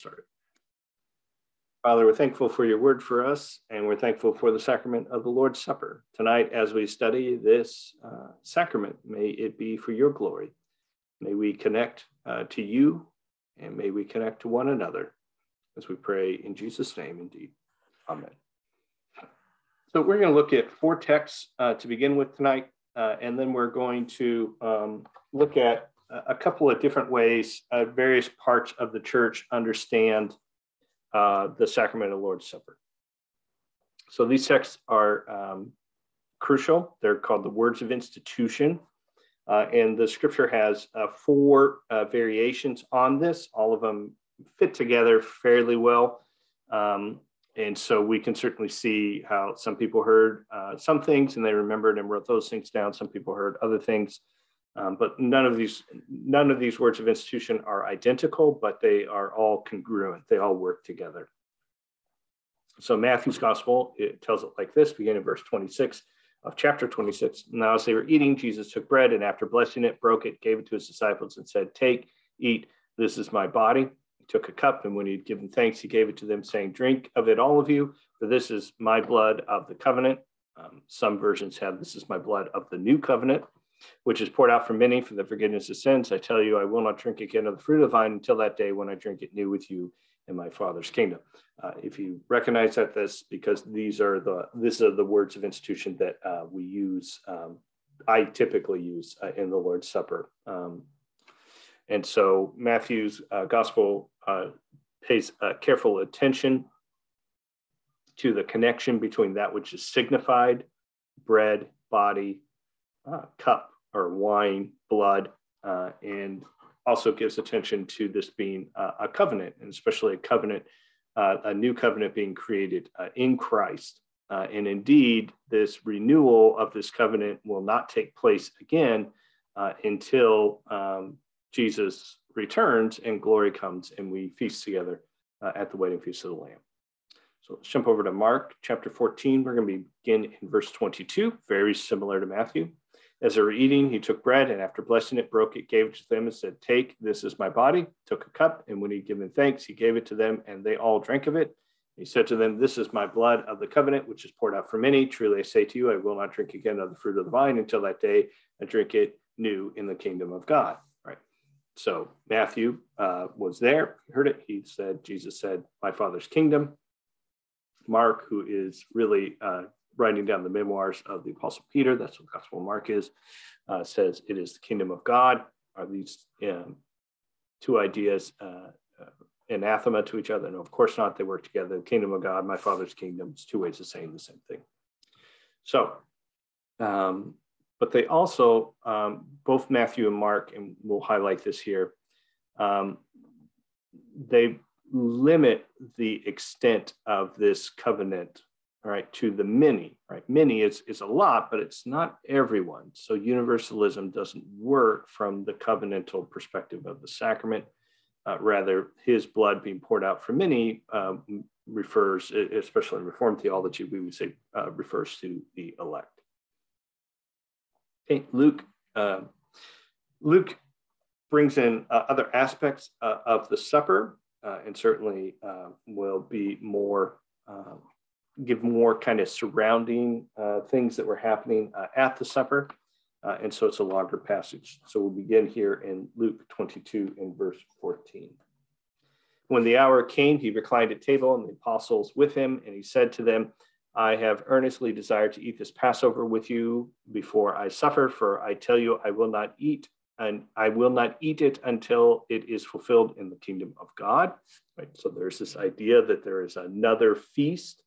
started. Father, we're thankful for your word for us, and we're thankful for the sacrament of the Lord's Supper. Tonight, as we study this uh, sacrament, may it be for your glory. May we connect uh, to you, and may we connect to one another as we pray in Jesus' name, indeed. Amen. So, we're going to look at four texts uh, to begin with tonight, uh, and then we're going to um, look at a couple of different ways uh, various parts of the church understand uh, the sacrament of the Lord's Supper. So these texts are um, crucial. They're called the words of institution. Uh, and the scripture has uh, four uh, variations on this. All of them fit together fairly well. Um, and so we can certainly see how some people heard uh, some things and they remembered and wrote those things down. Some people heard other things um, but none of these none of these words of institution are identical, but they are all congruent. They all work together. So Matthew's gospel it tells it like this, beginning in verse 26 of chapter 26. Now, as they were eating, Jesus took bread and after blessing it, broke it, gave it to his disciples, and said, "Take, eat. This is my body." He took a cup, and when he had given thanks, he gave it to them, saying, "Drink of it, all of you, for this is my blood of the covenant." Um, some versions have, "This is my blood of the new covenant." Which is poured out for many for the forgiveness of sins. I tell you, I will not drink again of the fruit of the vine until that day when I drink it new with you in my Father's kingdom. Uh, if you recognize that, this because these are the these are the words of institution that uh, we use. Um, I typically use uh, in the Lord's Supper. Um, and so Matthew's uh, gospel uh, pays uh, careful attention to the connection between that which is signified, bread, body, uh, cup or wine, blood, uh, and also gives attention to this being uh, a covenant, and especially a covenant, uh, a new covenant being created uh, in Christ. Uh, and indeed, this renewal of this covenant will not take place again until um, Jesus returns and glory comes and we feast together at the wedding feast of the Lamb. So let's jump over to Mark chapter 14. We're going to begin in verse 22, very similar to Matthew. As they were eating, he took bread and after blessing it, broke it, gave it to them, and said, Take, this is my body. Took a cup, and when he had given thanks, he gave it to them, and they all drank of it. He said to them, This is my blood of the covenant, which is poured out for many. Truly I say to you, I will not drink again of the fruit of the vine until that day I drink it new in the kingdom of God. Right. So Matthew uh, was there, he heard it. He said, Jesus said, My father's kingdom. Mark, who is really uh, writing down the memoirs of the Apostle Peter, that's what Gospel Mark is, uh, says it is the kingdom of God. Are these um, two ideas uh, uh, anathema to each other? No, of course not. They work together. The kingdom of God, my Father's kingdom. It's two ways of saying the same thing. So, um, but they also, um, both Matthew and Mark, and we'll highlight this here, um, they limit the extent of this covenant all right, to the many, right? Many is, is a lot, but it's not everyone. So universalism doesn't work from the covenantal perspective of the sacrament. Uh, rather, his blood being poured out for many um, refers, especially in Reformed theology, we would say uh, refers to the elect. Okay, Luke, uh, Luke brings in uh, other aspects uh, of the supper uh, and certainly will be more um, give more kind of surrounding uh, things that were happening uh, at the supper. Uh, and so it's a longer passage. So we'll begin here in Luke 22 in verse 14. When the hour came, he reclined at table and the apostles with him, and he said to them, I have earnestly desired to eat this Passover with you before I suffer, for I tell you, I will not eat and I will not eat it until it is fulfilled in the kingdom of God. Right? So there's this idea that there is another feast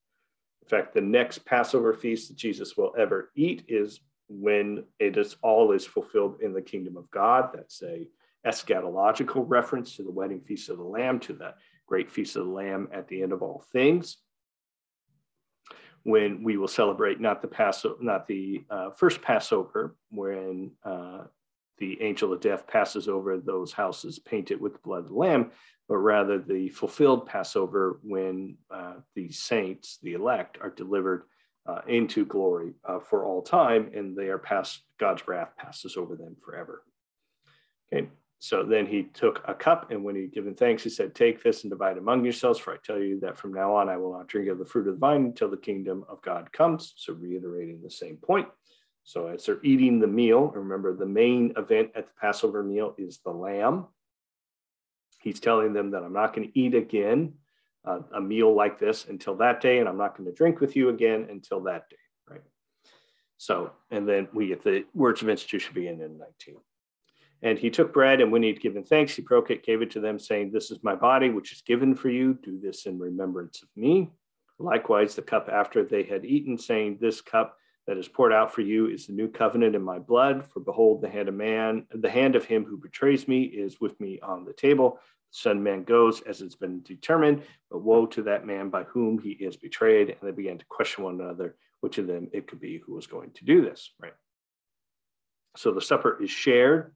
in fact, the next Passover feast that Jesus will ever eat is when it is all is fulfilled in the kingdom of God. That's a eschatological reference to the wedding feast of the Lamb, to the great feast of the Lamb at the end of all things. When we will celebrate not the Passover, not the uh, first Passover, when uh, the angel of death passes over those houses painted with the blood of the Lamb, but rather the fulfilled Passover when uh, the saints, the elect, are delivered uh, into glory uh, for all time and they are past, God's wrath passes over them forever. Okay, so then he took a cup, and when he'd given thanks, he said, Take this and divide among yourselves, for I tell you that from now on I will not drink of the fruit of the vine until the kingdom of God comes. So, reiterating the same point. So, as they're eating the meal, remember the main event at the Passover meal is the lamb. He's telling them that I'm not going to eat again uh, a meal like this until that day, and I'm not going to drink with you again until that day, right? So, and then we get the words of institution begin in 19. And he took bread, and when he'd given thanks, he broke it, gave it to them, saying, This is my body, which is given for you. Do this in remembrance of me. Likewise, the cup after they had eaten, saying, This cup that is poured out for you is the new covenant in my blood. For behold, the hand of man, the hand of him who betrays me is with me on the table. The Son Man goes as it's been determined, but woe to that man by whom he is betrayed. And they began to question one another, which of them it could be who was going to do this, right? So the supper is shared.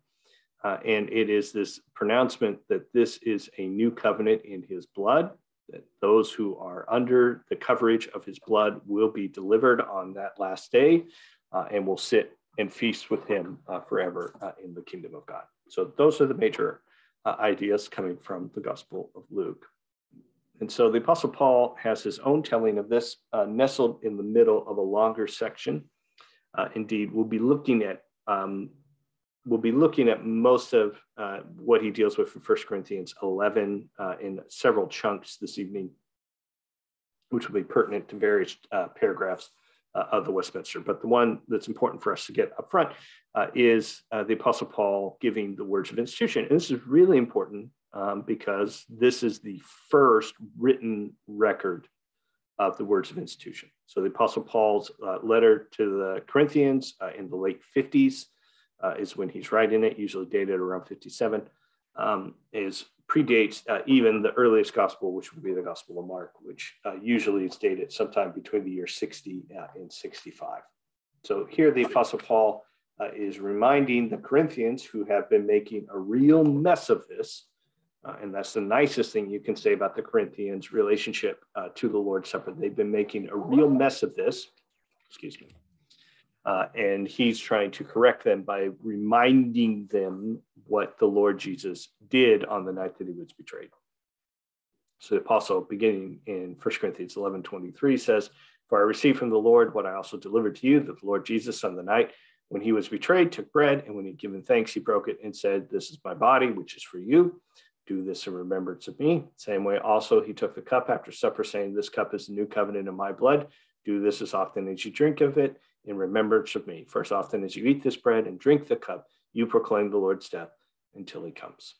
Uh, and it is this pronouncement that this is a new covenant in his blood, that those who are under the coverage of his blood will be delivered on that last day uh, and will sit and feast with him uh, forever uh, in the kingdom of God. So, those are the major uh, ideas coming from the Gospel of Luke. And so the Apostle Paul has his own telling of this uh, nestled in the middle of a longer section. indeed, we'll be looking at um, we'll be looking at most of uh, what he deals with in 1 Corinthians 11 uh, in several chunks this evening, which will be pertinent to various uh, paragraphs uh, of the Westminster. But the one that's important for us to get up front uh, is uh, the Apostle Paul giving the words of institution. And this is really important um, because this is the first written record of the words of institution. So the Apostle Paul's letter to the Corinthians in the late 50s uh, is when he's writing it, usually dated around 57, um, is predates uh, even the earliest gospel, which would be the Gospel of Mark, which uh, usually is dated sometime between the year 60 uh, and 65. So here the Apostle Paul uh, is reminding the Corinthians who have been making a real mess of this. Uh, and that's the nicest thing you can say about the Corinthians' relationship to the Lord's Supper. They've been making a real mess of this. Excuse me. Uh, and he's trying to correct them by reminding them what the Lord Jesus did on the night that he was betrayed. So the apostle, beginning in 1 Corinthians 11 23, says, For I received from the Lord what I also delivered to you, that the Lord Jesus on the night when he was betrayed took bread, and when he had given thanks, he broke it and said, This is my body, which is for you. Do this in remembrance of me. Same way, also, he took the cup after supper, saying, This cup is the new covenant in my blood. Do this as often as you drink of it in remembrance of me. For as often as you eat this bread and drink the cup, you proclaim the Lord's death until he comes.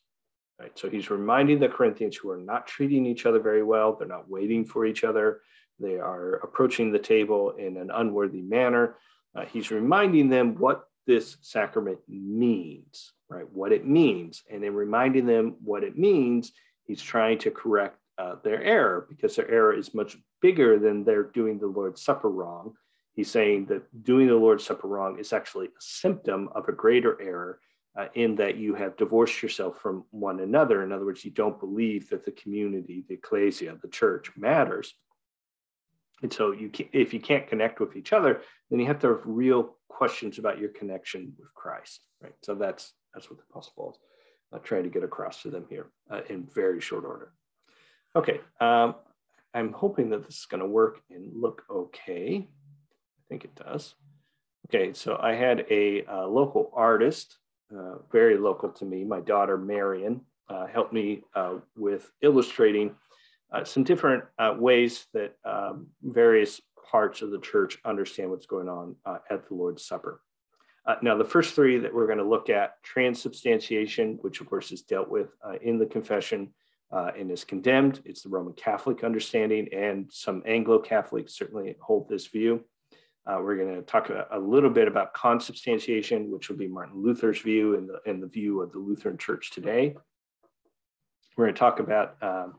Right. So he's reminding the Corinthians who are not treating each other very well, they're not waiting for each other, they are approaching the table in an unworthy manner. Uh, he's reminding them what this sacrament means, right? What it means. And in reminding them what it means, he's trying to correct uh, their error because their error is much bigger than they're doing the Lord's Supper wrong he's saying that doing the Lord's Supper wrong is actually a symptom of a greater error uh, in that you have divorced yourself from one another. In other words, you don't believe that the community, the ecclesia, the church matters. And so you can, if you can't connect with each other, then you have to have real questions about your connection with Christ, right? So that's that's what the Apostle Paul is uh, trying to get across to them here uh, in very short order. Okay, um, I'm hoping that this is going to work and look okay think it does. Okay, so I had a uh, local artist, uh, very local to me, my daughter Marion, uh, helped me uh, with illustrating uh, some different uh, ways that um, various parts of the church understand what's going on at the Lord's Supper. now, the first three that we're going to look at transubstantiation, which of course is dealt with in the confession and is condemned. It's the Roman Catholic understanding, and some Anglo Catholics certainly hold this view. Uh, we're going to talk a, a, little bit about consubstantiation, which will be Martin Luther's view and the, and the view of the Lutheran Church today. We're going to talk about um,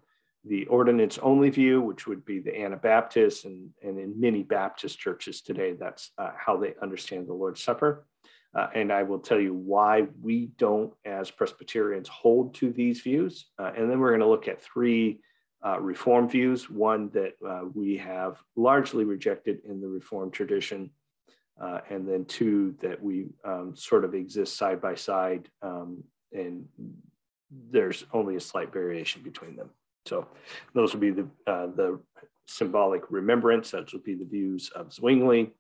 the ordinance only view, which would be the Anabaptists, and, and in many Baptist churches today, that's uh, how they understand the Lord's Supper. Uh, and I will tell you why we don't, as Presbyterians, hold to these views. Uh, and then we're going to look at three uh, Reform views, one that uh, we have largely rejected in the Reform tradition, uh, and then two that we um, sort of exist side by side um, and there's only a slight variation between them. So those would be the, uh, the symbolic remembrance, that would be the views of Zwingli,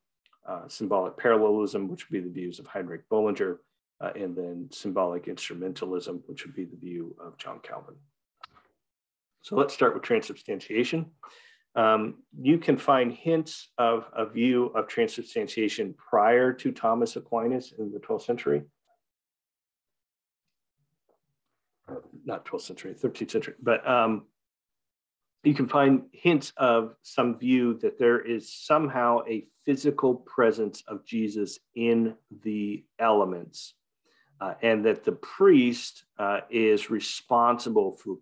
uh, symbolic parallelism, which would be the views of Heinrich Bullinger, uh, and then symbolic instrumentalism, which would be the view of John Calvin. So let's start with transubstantiation. Um, you can find hints of a view of transubstantiation prior to Thomas Aquinas in the 12th century. Not 12th century, 13th century, but um, you can find hints of some view that there is somehow a physical presence of Jesus in the elements, uh, and that the priest uh, is responsible for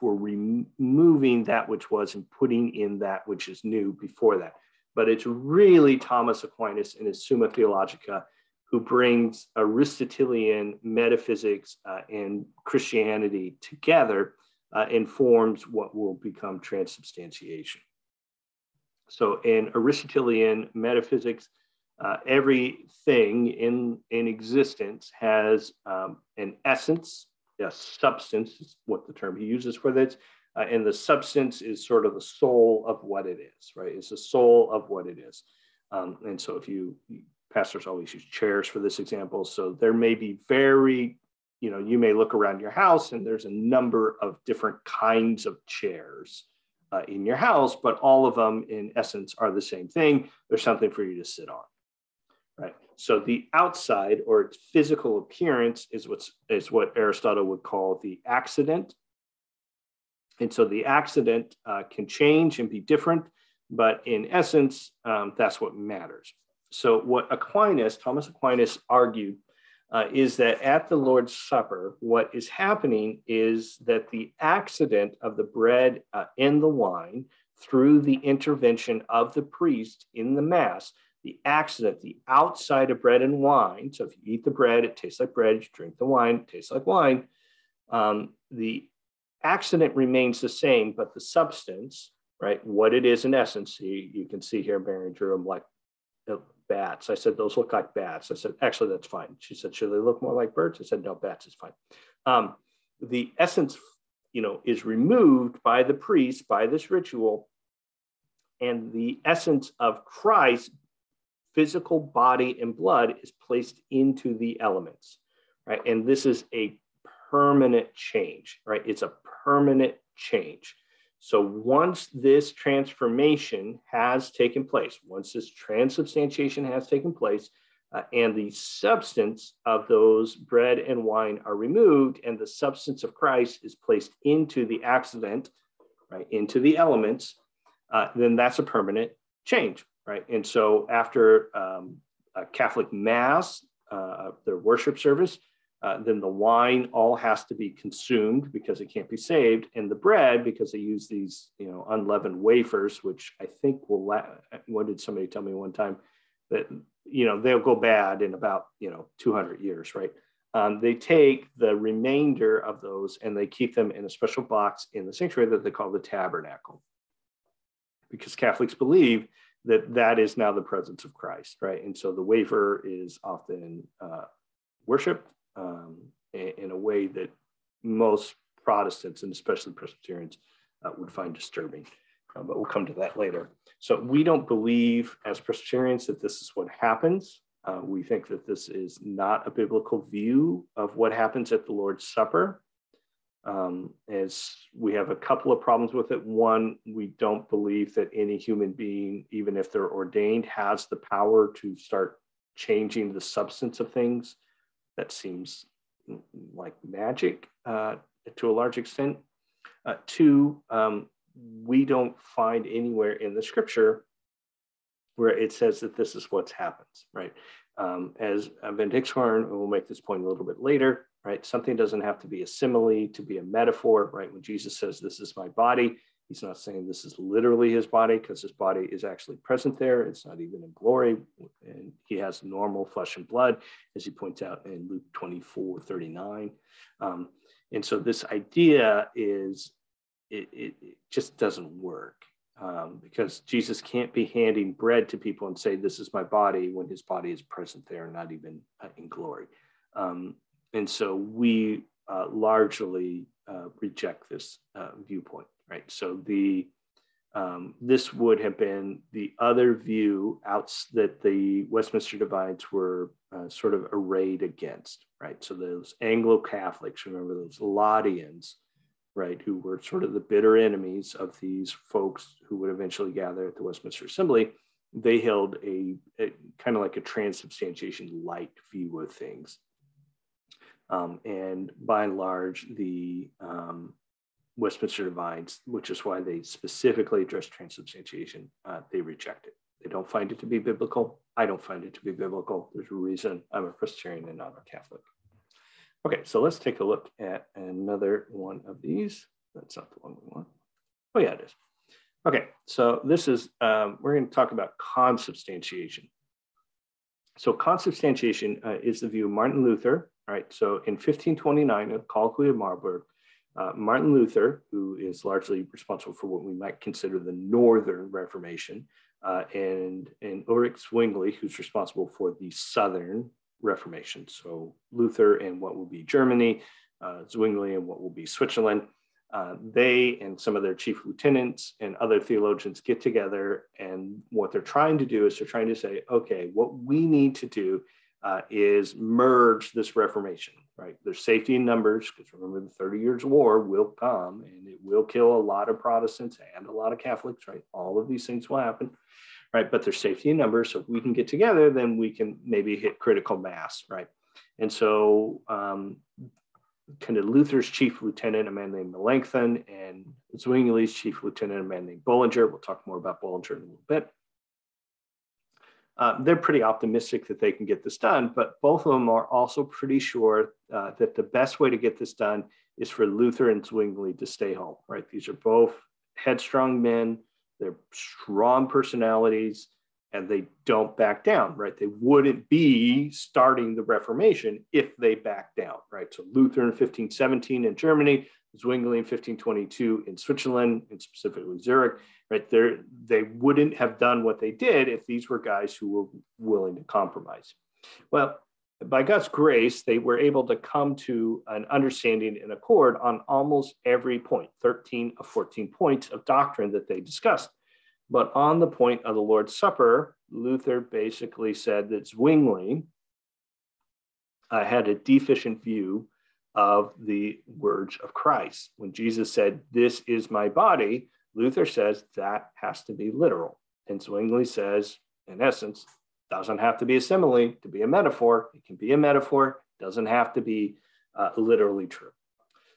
for removing that which was and putting in that which is new before that. But it's really Thomas Aquinas in his Summa Theologica who brings Aristotelian metaphysics uh, and Christianity together uh, and forms what will become transubstantiation. So in Aristotelian metaphysics, uh, everything in, in existence has um, an essence, a substance is what the term he uses for this. Uh, and the substance is sort of the soul of what it is, right? It's the soul of what it is. Um, and so if you, pastors always use chairs for this example. So there may be very, you know, you may look around your house and there's a number of different kinds of chairs uh, in your house, but all of them in essence are the same thing. There's something for you to sit on right? So the outside or its physical appearance is what's is what Aristotle would call the accident. And so the accident uh, can change and be different, but in essence, um, that's what matters. So what Aquinas, Thomas Aquinas argued, uh, is that at the Lord's Supper, what is happening is that the accident of the bread uh, and the wine through the intervention of the priest in the Mass the accident, the outside of bread and wine. So if you eat the bread, it tastes like bread. You drink the wine, it tastes like wine. Um, the accident remains the same, but the substance, right, what it is in essence, you, you can see here, Mary drew them like uh, bats. I said, those look like bats. I said, actually, that's fine. She said, should they look more like birds? I said, no, bats is fine. Um, the essence, you know, is removed by the priest, by this ritual, and the essence of Christ physical body and blood is placed into the elements, right? And this is a permanent change, right? It's a permanent change. So once this transformation has taken place, once this transubstantiation has taken place, uh, and the substance of those bread and wine are removed, and the substance of Christ is placed into the accident, right, into the elements, uh, then that's a permanent change right? And so after um, a Catholic Mass, uh, their worship service, uh, then the wine all has to be consumed because it can't be saved, and the bread because they use these, you know, unleavened wafers, which I think will. La- what did somebody tell me one time that you know they'll go bad in about you know 200 years, right? Um, they take the remainder of those and they keep them in a special box in the sanctuary that they call the tabernacle, because Catholics believe that that is now the presence of Christ, right? And so the wafer is often uh, worshipped um, in, a way that most Protestants and especially Presbyterians uh, would find disturbing. Uh, but we'll come to that later. So we don't believe as Presbyterians that this is what happens. Uh, we think that this is not a biblical view of what happens at the Lord's Supper um, as we have a couple of problems with it. One, we don't believe that any human being, even if they're ordained, has the power to start changing the substance of things. That seems like magic uh, to a large extent. Uh, two, um, we don't find anywhere in the scripture where it says that this is what happens, right? Um, as Van Dixhoorn, and we'll make this point a little bit later, right? Something doesn't have to be a simile to be a metaphor, right? When Jesus says, This is my body, he's not saying this is literally his body because his body is actually present there. It's not even in glory. And he has normal flesh and blood, as he points out in Luke 24 39. Um, and so this idea is, it, it, it just doesn't work. Um, because Jesus can't be handing bread to people and say, This is my body, when his body is present there, not even uh, in glory. Um, and so we uh, largely uh, reject this uh, viewpoint, right? So the um, this would have been the other view outs that the Westminster Divines were uh, sort of arrayed against, right? So those Anglo Catholics, remember those Laudians, right, who were sort of the bitter enemies of these folks who would eventually gather at the Westminster Assembly. They held a, a kind of like a transubstantiation light view of things. Um, and by and large, the um, Westminster Divines, which is why they specifically address transubstantiation, uh, they reject it. They don't find it to be biblical. I don't find it to be biblical. There's a reason I'm a Presbyterian and not a Catholic. Okay, so let's take a look at another one of these. That's not the one we want. Oh, yeah, it is. Okay, so this is, um, we're going to talk about consubstantiation. So consubstantiation uh, is the view of Martin Luther, right? So in 1529, at the Colloquy of Marburg, uh, Martin Luther, who is largely responsible for what we might consider the Northern Reformation, uh, and, and Ulrich Zwingli, who's responsible for the Southern Reformation. So Luther and what will be Germany, uh, Zwingli and what will be Switzerland. Uh, they and some of their chief lieutenants and other theologians get together, and what they're trying to do is they're trying to say, okay, what we need to do uh, is merge this Reformation, right? There's safety in numbers because remember the 30 Years War will come and it will kill a lot of Protestants and a lot of Catholics, right? All of these things will happen, right? But there's safety in numbers. So if we can get together, then we can maybe hit critical mass, right? And so, um, kind of Luther's chief lieutenant, a man named Melanchthon, and Zwingli's chief lieutenant, a man named Bullinger. We'll talk more about Bullinger in a little bit uh, they're pretty optimistic that they can get this done, but both of them are also pretty sure uh, that the best way to get this done is for Luther and Zwingli to stay home, right? These are both headstrong men, they're strong personalities, and they don't back down, right? They wouldn't be starting the Reformation if they backed down, right? So Luther in 1517 in Germany, Zwingli in 1522 in Switzerland, and specifically Zurich, right? They they wouldn't have done what they did if these were guys who were willing to compromise. Well, by God's grace, they were able to come to an understanding and accord on almost every point, 13 of 14 points of doctrine that they discussed. But on the point of the Lord's Supper, Luther basically said that Zwingli uh, had a deficient view of the words of Christ. When Jesus said, This is my body, Luther says that has to be literal. And Zwingli says, in essence, doesn't have to be a simile to be a metaphor. It can be a metaphor, doesn't have to be uh, literally true.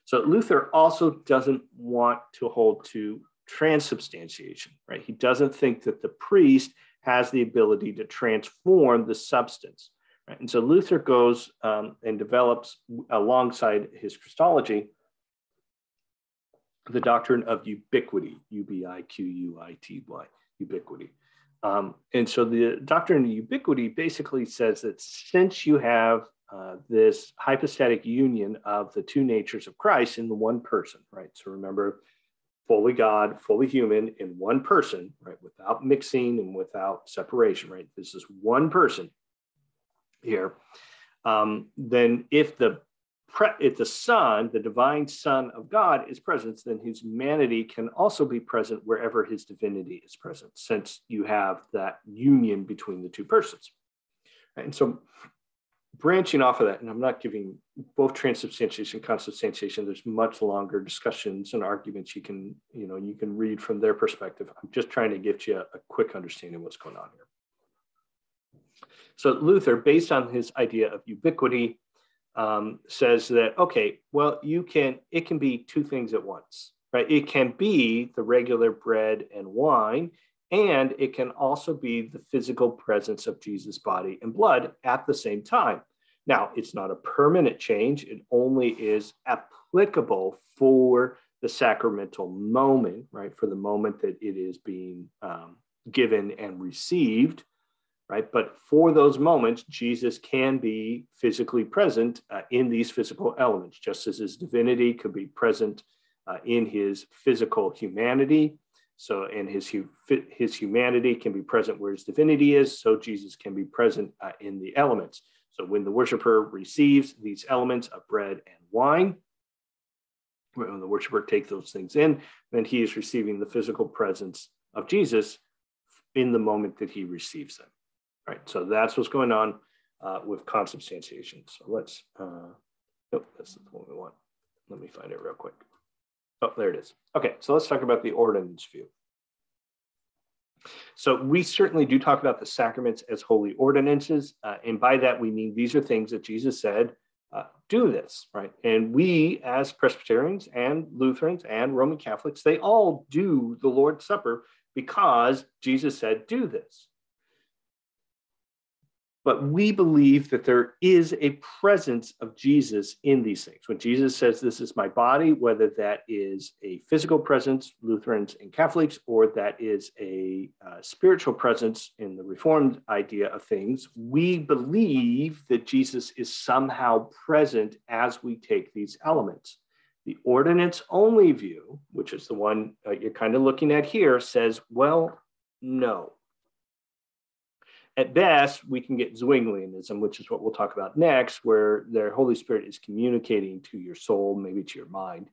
So Luther also doesn't want to hold to transubstantiation, right? He doesn't think that the priest has the ability to transform the substance. Right? And so Luther goes um, and develops alongside his Christology the doctrine of ubiquity, U B I Q U I T Y, ubiquity. Um, and so the doctrine of ubiquity basically says that since you have uh, this hypostatic union of the two natures of Christ in the one person, right? So remember, fully God, fully human in one person, right? Without mixing and without separation, right? This is one person here. Um, then if the if the Son, the divine Son of God, is present, then his humanity can also be present wherever his divinity is present, since you have that union between the two persons. And so, branching off of that, and I'm not giving both transubstantiation and consubstantiation, there's much longer discussions and arguments you can, you know, you can read from their perspective. I'm just trying to get you a, a quick understanding of what's going on here. So Luther, based on his idea of ubiquity, um, says that okay, well, you can it can be two things at once, right? It can be the regular bread and wine, and it can also be the physical presence of Jesus' body and blood at the same time. Now, it's not a permanent change; it only is applicable for the sacramental moment, right? For the moment that it is being um, given and received right? But for those moments, Jesus can be physically present uh, in these physical elements, just as his divinity could be present uh, in his physical humanity. So, and his, his humanity can be present where his divinity is, so Jesus can be present uh, in the elements. So, when the worshiper receives these elements of bread and wine, when the worshiper takes those things in, then he is receiving the physical presence of Jesus in the moment that he receives them. Right. So that's what's going on uh, with consubstantiation. So let's, uh, oh, that's the one we want. Let me find it real quick. Oh, there it is. Okay, so let's talk about the ordinance view. So we certainly do talk about the sacraments as holy ordinances. Uh, and by that, we mean these are things that Jesus said, uh, do this, right? And we as Presbyterians and Lutherans and Roman Catholics, they all do the Lord's Supper because Jesus said, do this. But we believe that there is a presence of Jesus in these things. When Jesus says, This is my body, whether that is a physical presence, Lutherans and Catholics, or that is a uh, spiritual presence in the Reformed idea of things, we believe that Jesus is somehow present as we take these elements. The ordinance only view, which is the one uh, you're kind of looking at here, says, Well, no at best, we can get Zwinglianism, which is what we'll talk about next, where the Holy Spirit is communicating to your soul, maybe to your mind.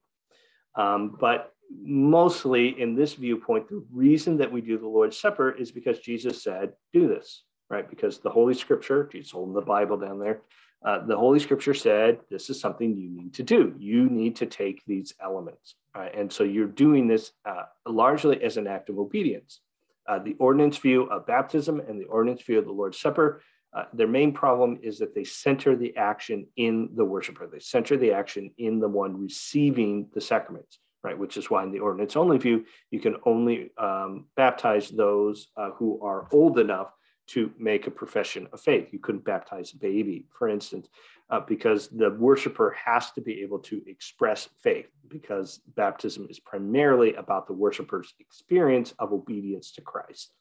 Um, but mostly in this viewpoint, the reason that we do the Lord's Supper is because Jesus said, do this, right? Because the Holy Scripture, Jesus holding the Bible down there, uh, the Holy Scripture said, this is something you need to do. You need to take these elements. Right? And so you're doing this uh, largely as an act of obedience uh, the ordinance view of baptism and the ordinance view of the Lord's Supper, uh, their main problem is that they center the action in the worshiper. They center the action in the one receiving the sacraments, right? Which is why in the ordinance only view, you can only um, baptize those uh, who are old enough to make a profession of faith. You couldn't baptize a baby, for instance, uh, because the worshiper has to be able to express faith, because baptism is primarily about the worshiper's experience of obedience to Christ.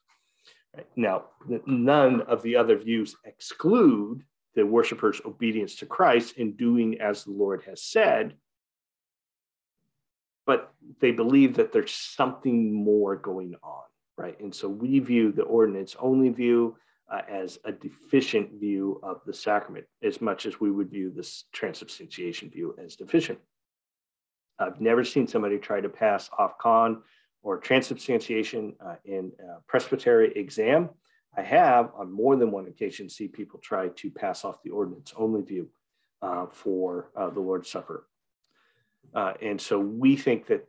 Right? Now, none of the other views exclude the worshiper's obedience to Christ in doing as the Lord has said, but they believe that there's something more going on right? And so we view the ordinance only view uh, as a deficient view of the sacrament, as much as we would view this transubstantiation view as deficient. I've never seen somebody try to pass off con or transubstantiation uh, in a presbytery exam. I have on more than one occasion see people try to pass off the ordinance only view uh, for uh, the Lord's Supper. Uh, and so we think that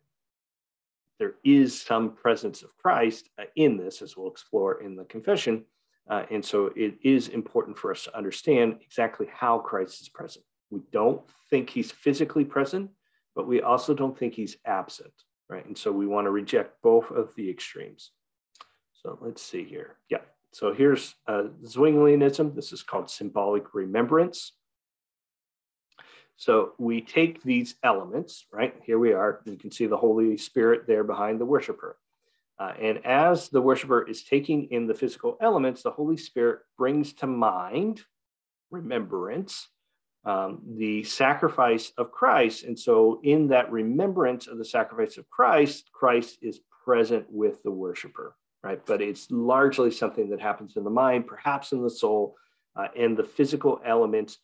there is some presence of Christ uh, in this, as we'll explore in the confession. Uh, and so it is important for us to understand exactly how Christ is present. We don't think he's physically present, but we also don't think he's absent, right? And so we want to reject both of the extremes. So let's see here. Yeah. So here's uh, Zwinglianism. This is called symbolic remembrance. So we take these elements, right? Here we are. You can see the Holy Spirit there behind the worshiper. Uh, and as the worshiper is taking in the physical elements, the Holy Spirit brings to mind, remembrance, um, the sacrifice of Christ. And so, in that remembrance of the sacrifice of Christ, Christ is present with the worshiper, right? But it's largely something that happens in the mind, perhaps in the soul, uh, and the physical elements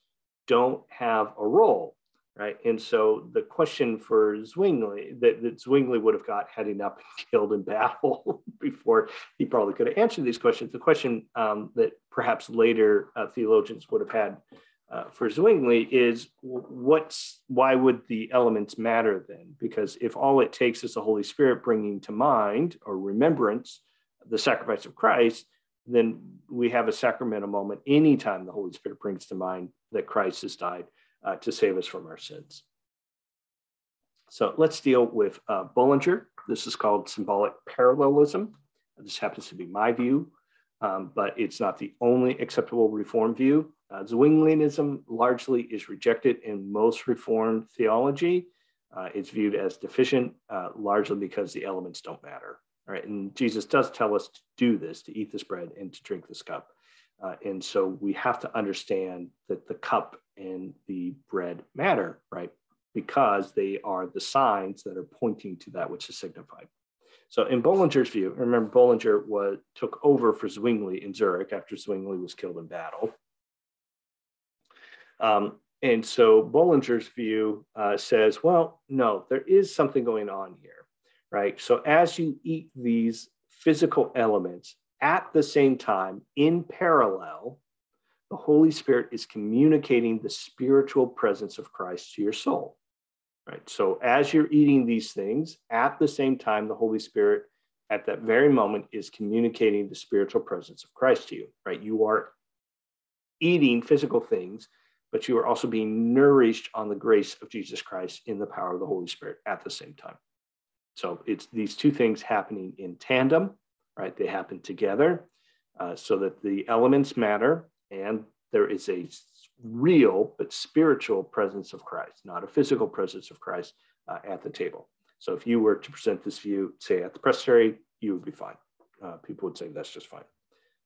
don't have a role, right? And so the question for Zwingli that, that Zwingli would have got heading up and killed in battle before he probably could have answered these questions. The question um, that perhaps later uh, theologians would have had uh, for Zwingli is what's why would the elements matter then? Because if all it takes is the Holy Spirit bringing to mind or remembrance the sacrifice of Christ, then we have a sacramental moment anytime the Holy Spirit brings to mind that Christ has died uh, to save us from our sins. So let's deal with uh, Bullinger. This is called symbolic parallelism. This happens to be my view, um, but it's not the only acceptable Reform view. Uh, Zwinglianism largely is rejected in most Reformed theology. Uh, it's viewed as deficient, uh, largely because the elements don't matter. Right, and Jesus does tell us to do this, to eat this bread and to drink this cup. Uh, and so we have to understand that the cup and the bread matter, right? Because they are the signs that are pointing to that which is signified. So in Bullinger's view, remember Bullinger was took over for Zwingli in Zurich after Zwingli was killed in battle. Um, and so Bullinger's view uh, says, well, no, there is something going on here, right? So as you eat these physical elements at the same time in parallel, the Holy Spirit is communicating the spiritual presence of Christ to your soul, right? So as you're eating these things at the same time, the Holy Spirit at that very moment is communicating the spiritual presence of Christ to you, right? You are eating physical things, but you are also being nourished on the grace of Jesus Christ in the power of the Holy Spirit at the same time. So it's these two things happening in tandem, right? They happen together uh, so that the elements matter and there is a real but spiritual presence of Christ, not a physical presence of Christ uh, at the table. So if you were to present this view, say at the presbytery, you would be fine. Uh, people would say that's just fine.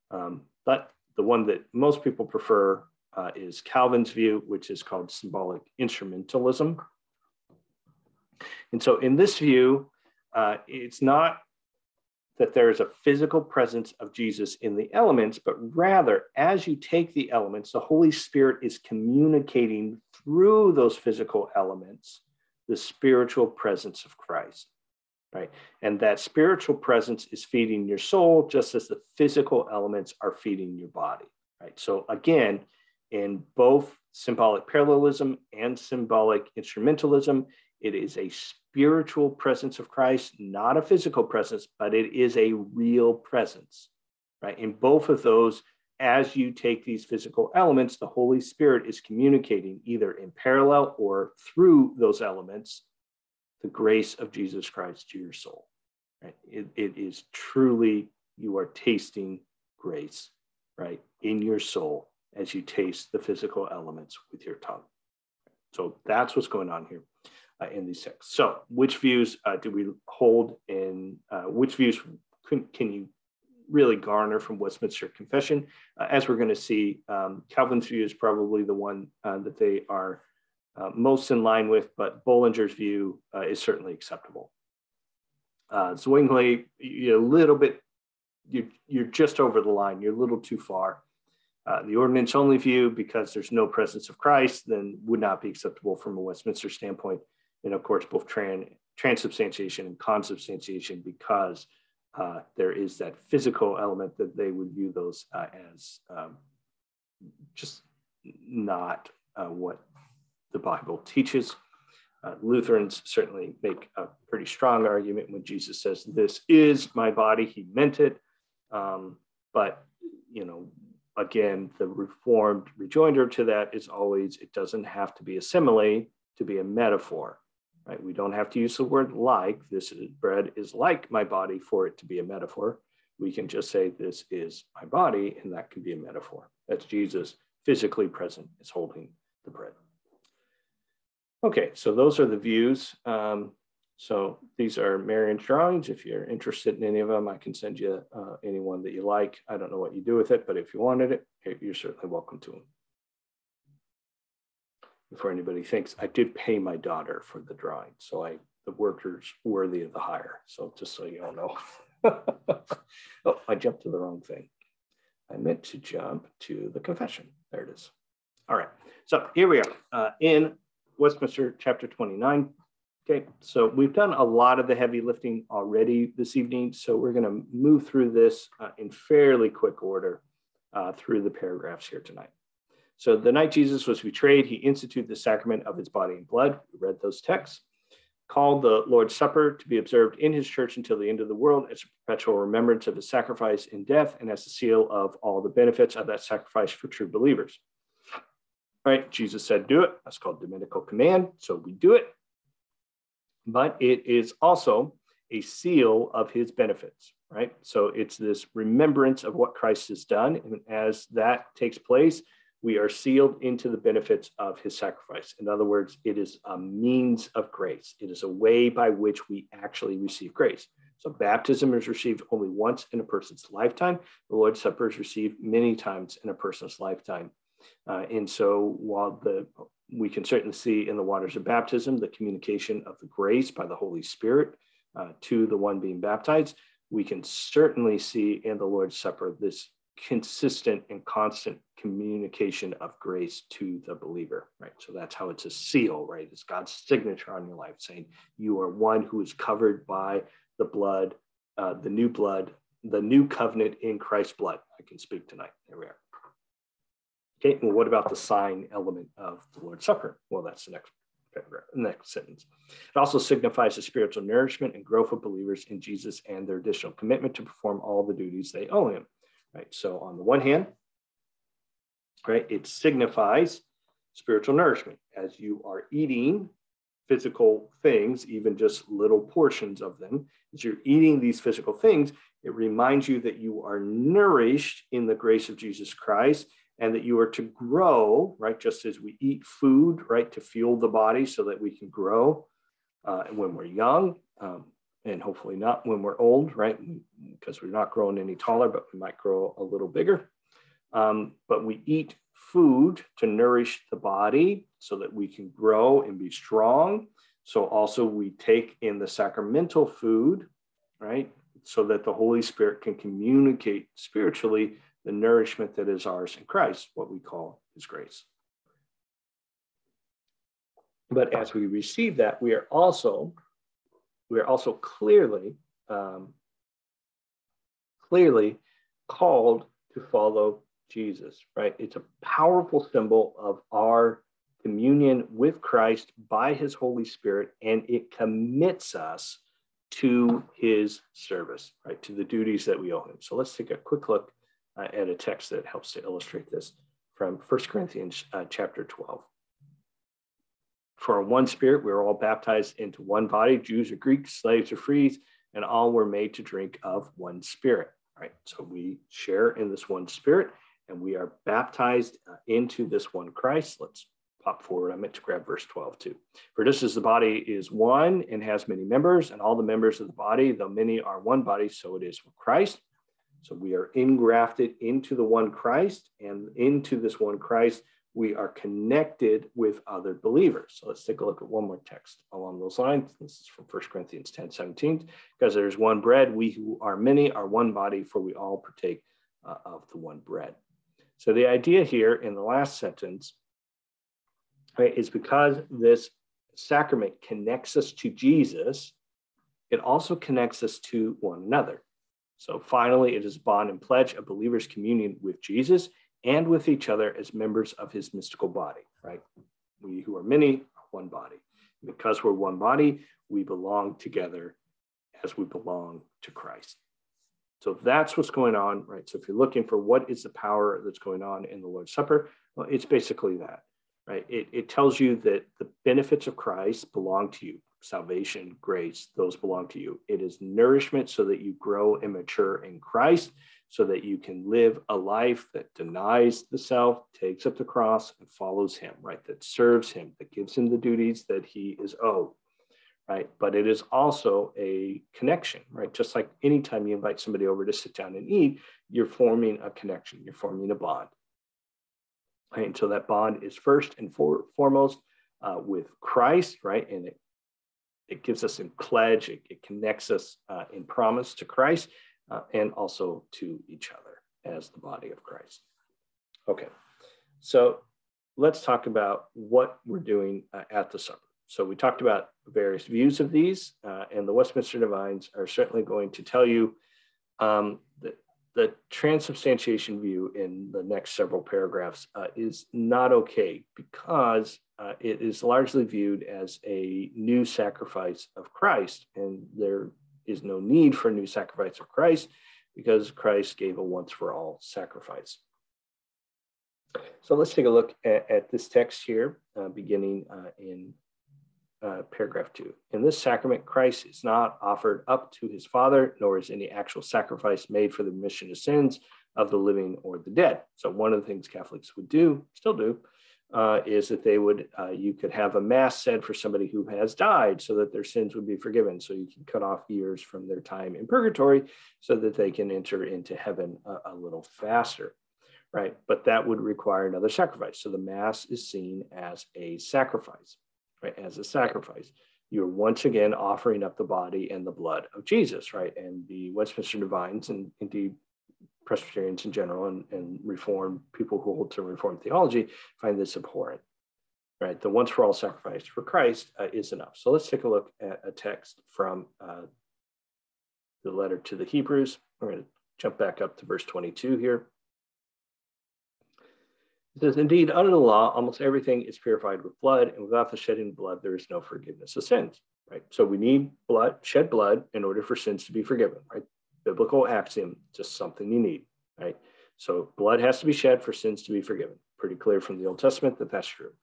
Um, but the one that most people prefer uh, is Calvin's view, which is called symbolic instrumentalism. And so in this view, uh, it's not that there is a physical presence of Jesus in the elements, but rather, as you take the elements, the Holy Spirit is communicating through those physical elements the spiritual presence of Christ, right? And that spiritual presence is feeding your soul just as the physical elements are feeding your body, right? So, again, in both symbolic parallelism and symbolic instrumentalism, it is a spiritual presence of Christ, not a physical presence, but it is a real presence, right? In both of those, as you take these physical elements, the Holy Spirit is communicating either in parallel or through those elements the grace of Jesus Christ to your soul. Right? It, it is truly, you are tasting grace, right, in your soul as you taste the physical elements with your tongue. So that's what's going on here uh, in these texts. So, which views uh, do we hold in? Uh, which views can, can, you really garner from Westminster Confession? Uh, as we're going to see, um, Calvin's view is probably the one uh, that they are uh, most in line with, but Bullinger's view is certainly acceptable. Zwingli, you're a little bit, you're, you're just over the line. You're a little too far. Uh, the ordinance only view, because there's no presence of Christ, then would not be acceptable from a Westminster standpoint. And of course, both tran, transubstantiation and consubstantiation, because uh, there is that physical element that they would view those uh, as um, just not uh, what the Bible teaches. Uh, Lutherans certainly make a pretty strong argument when Jesus says, This is my body, he meant it. Um, but, you know, again, the reformed rejoinder to that is always it doesn't have to be a simile to be a metaphor, right? We don't have to use the word like. This is, bread is like my body for it to be a metaphor. We can just say this is my body, and that can be a metaphor. That's Jesus physically present is holding the bread. Okay, so those are the views. Um, so these are Marion's drawings. If you're interested in any of them, I can send you uh, any one that you like. I don't know what you do with it, but if you wanted it, you're certainly welcome to them. Before anybody thinks, I did pay my daughter for the drawing, so I the worker's worthy of the hire. So just so you all know. oh, I jumped to the wrong thing. I meant to jump to the confession. There it is. All right. So here we are uh, in Westminster chapter 29. Okay, so we've done a lot of the heavy lifting already this evening, so we're going to move through this uh, in fairly quick order uh, through the paragraphs here tonight. So the night Jesus was betrayed, he instituted the sacrament of his body and blood. We read those texts. Called the Lord's Supper to be observed in his church until the end of the world as a perpetual remembrance of his sacrifice in death and as a seal of all the benefits of that sacrifice for true believers. All right, Jesus said, do it. That's called Dominical command. So we do it but it is also a seal of his benefits, right? So it's this remembrance of what Christ has done. And as that takes place, we are sealed into the benefits of his sacrifice. In other words, it is a means of grace, it is a way by which we actually receive grace. So baptism is received only once in a person's lifetime. The Lord's Supper is received many times in a person's lifetime. Uh, and so while the we can certainly see in the waters of baptism the communication of the grace by the Holy Spirit uh, to the one being baptized. We can certainly see in the Lord's Supper this consistent and constant communication of grace to the believer, right? So that's how it's a seal, right? It's God's signature on your life saying you are one who is covered by the blood, uh, the new blood, the new covenant in Christ's blood. I can speak tonight. There we are. Okay, well, what about the sign element of the Lord's Supper? Well, that's the next paragraph, next sentence. It also signifies the spiritual nourishment and growth of believers in Jesus and their additional commitment to perform all the duties they owe him. Right. So on the one hand, right, it signifies spiritual nourishment as you are eating physical things, even just little portions of them, as you're eating these physical things, it reminds you that you are nourished in the grace of Jesus Christ and that you are to grow, right? Just as we eat food, right, to fuel the body so that we can grow uh, when we're young, um, and hopefully not when we're old, right? Because we're not growing any taller, but we might grow a little bigger. Um, but we eat food to nourish the body so that we can grow and be strong. So also we take in the sacramental food, right? So that the Holy Spirit can communicate spiritually the nourishment that is ours in Christ, what we call his grace. But as we receive that, we are also, we are also clearly, um, clearly called to follow Jesus, right? It's a powerful symbol of our communion with Christ by his Holy Spirit, and it commits us to his service, right? To the duties that we owe him. So let's take a quick look uh, at a text that helps to illustrate this from 1 Corinthians uh, chapter 12. For one spirit, we are all baptized into one body, Jews or Greeks, slaves or frees, and all were made to drink of one spirit. Right. So we share in this one spirit and we are baptized uh, into this one Christ. Let's pop forward. I meant to grab verse 12 too. For just as the body is one and has many members, and all the members of the body, though many are one body, so it is with Christ. So we are ingrafted into the one Christ, and into this one Christ, we are connected with other believers. So let's take a look at one more text along those lines. This is from 1 Corinthians 10 17. Because there's one bread, we who are many are one body, for we all partake uh, of the one bread. So the idea here in the last sentence right, is because this sacrament connects us to Jesus, it also connects us to one another. So finally, it is bond and pledge of believers' communion with Jesus and with each other as members of his mystical body, right? We who are many one body. Because we're one body, we belong together as we belong to Christ. So that's what's going on, right? So if you're looking for what is the power that's going on in the Lord's Supper, well, it's basically that, right? It, it tells you that the benefits of Christ belong to you salvation, grace, those belong to you. It is nourishment so that you grow and mature in Christ, so that you can live a life that denies the self, takes up the cross, and follows him, right? That serves him, that gives him the duties that he is owed, right? But it is also a connection, right? Just like anytime you invite somebody over to sit down and eat, you're forming a connection, you're forming a bond. Right? And so that bond is first and for, foremost uh, with Christ, right? And it it gives us in pledge, it, it connects us uh, in promise to Christ uh, and also to each other as the body of Christ. Okay, so let's talk about what we're doing uh, at the supper. So we talked about various views of these, uh, and the Westminster Divines are certainly going to tell you um, that the transubstantiation view in the next several paragraphs uh, is not okay because uh, it is largely viewed as a new sacrifice of Christ, and there is no need for a new sacrifice of Christ because Christ gave a once for all sacrifice. So let's take a look at, at this text here, uh, beginning uh, in uh, paragraph two. In this sacrament, Christ is not offered up to his Father, nor is any actual sacrifice made for the remission of sins of the living or the dead. So one of the things Catholics would do, still do, uh, is that they would, uh, you could have a mass said for somebody who has died so that their sins would be forgiven. So you can cut off years from their time in purgatory so that they can enter into heaven a, a little faster, right? But that would require another sacrifice. So the mass is seen as a sacrifice, right? As a sacrifice. You're once again offering up the body and the blood of Jesus, right? And the Westminster Divines, and indeed Presbyterians in general and, and Reform people who hold to Reformed theology find this abhorrent. Right, the once for all sacrifice for Christ uh, is enough. So let's take a look at a text from uh, the letter to the Hebrews. We're going to jump back up to verse 22 here. It says, Indeed, under the law, almost everything is purified with blood, and without the shedding of blood, there is no forgiveness of sins. Right. So we need blood, shed blood, in order for sins to be forgiven. Right. Biblical axiom, just something you need. Right. So blood has to be shed for sins to be forgiven. Pretty clear from the Old Testament that that's true.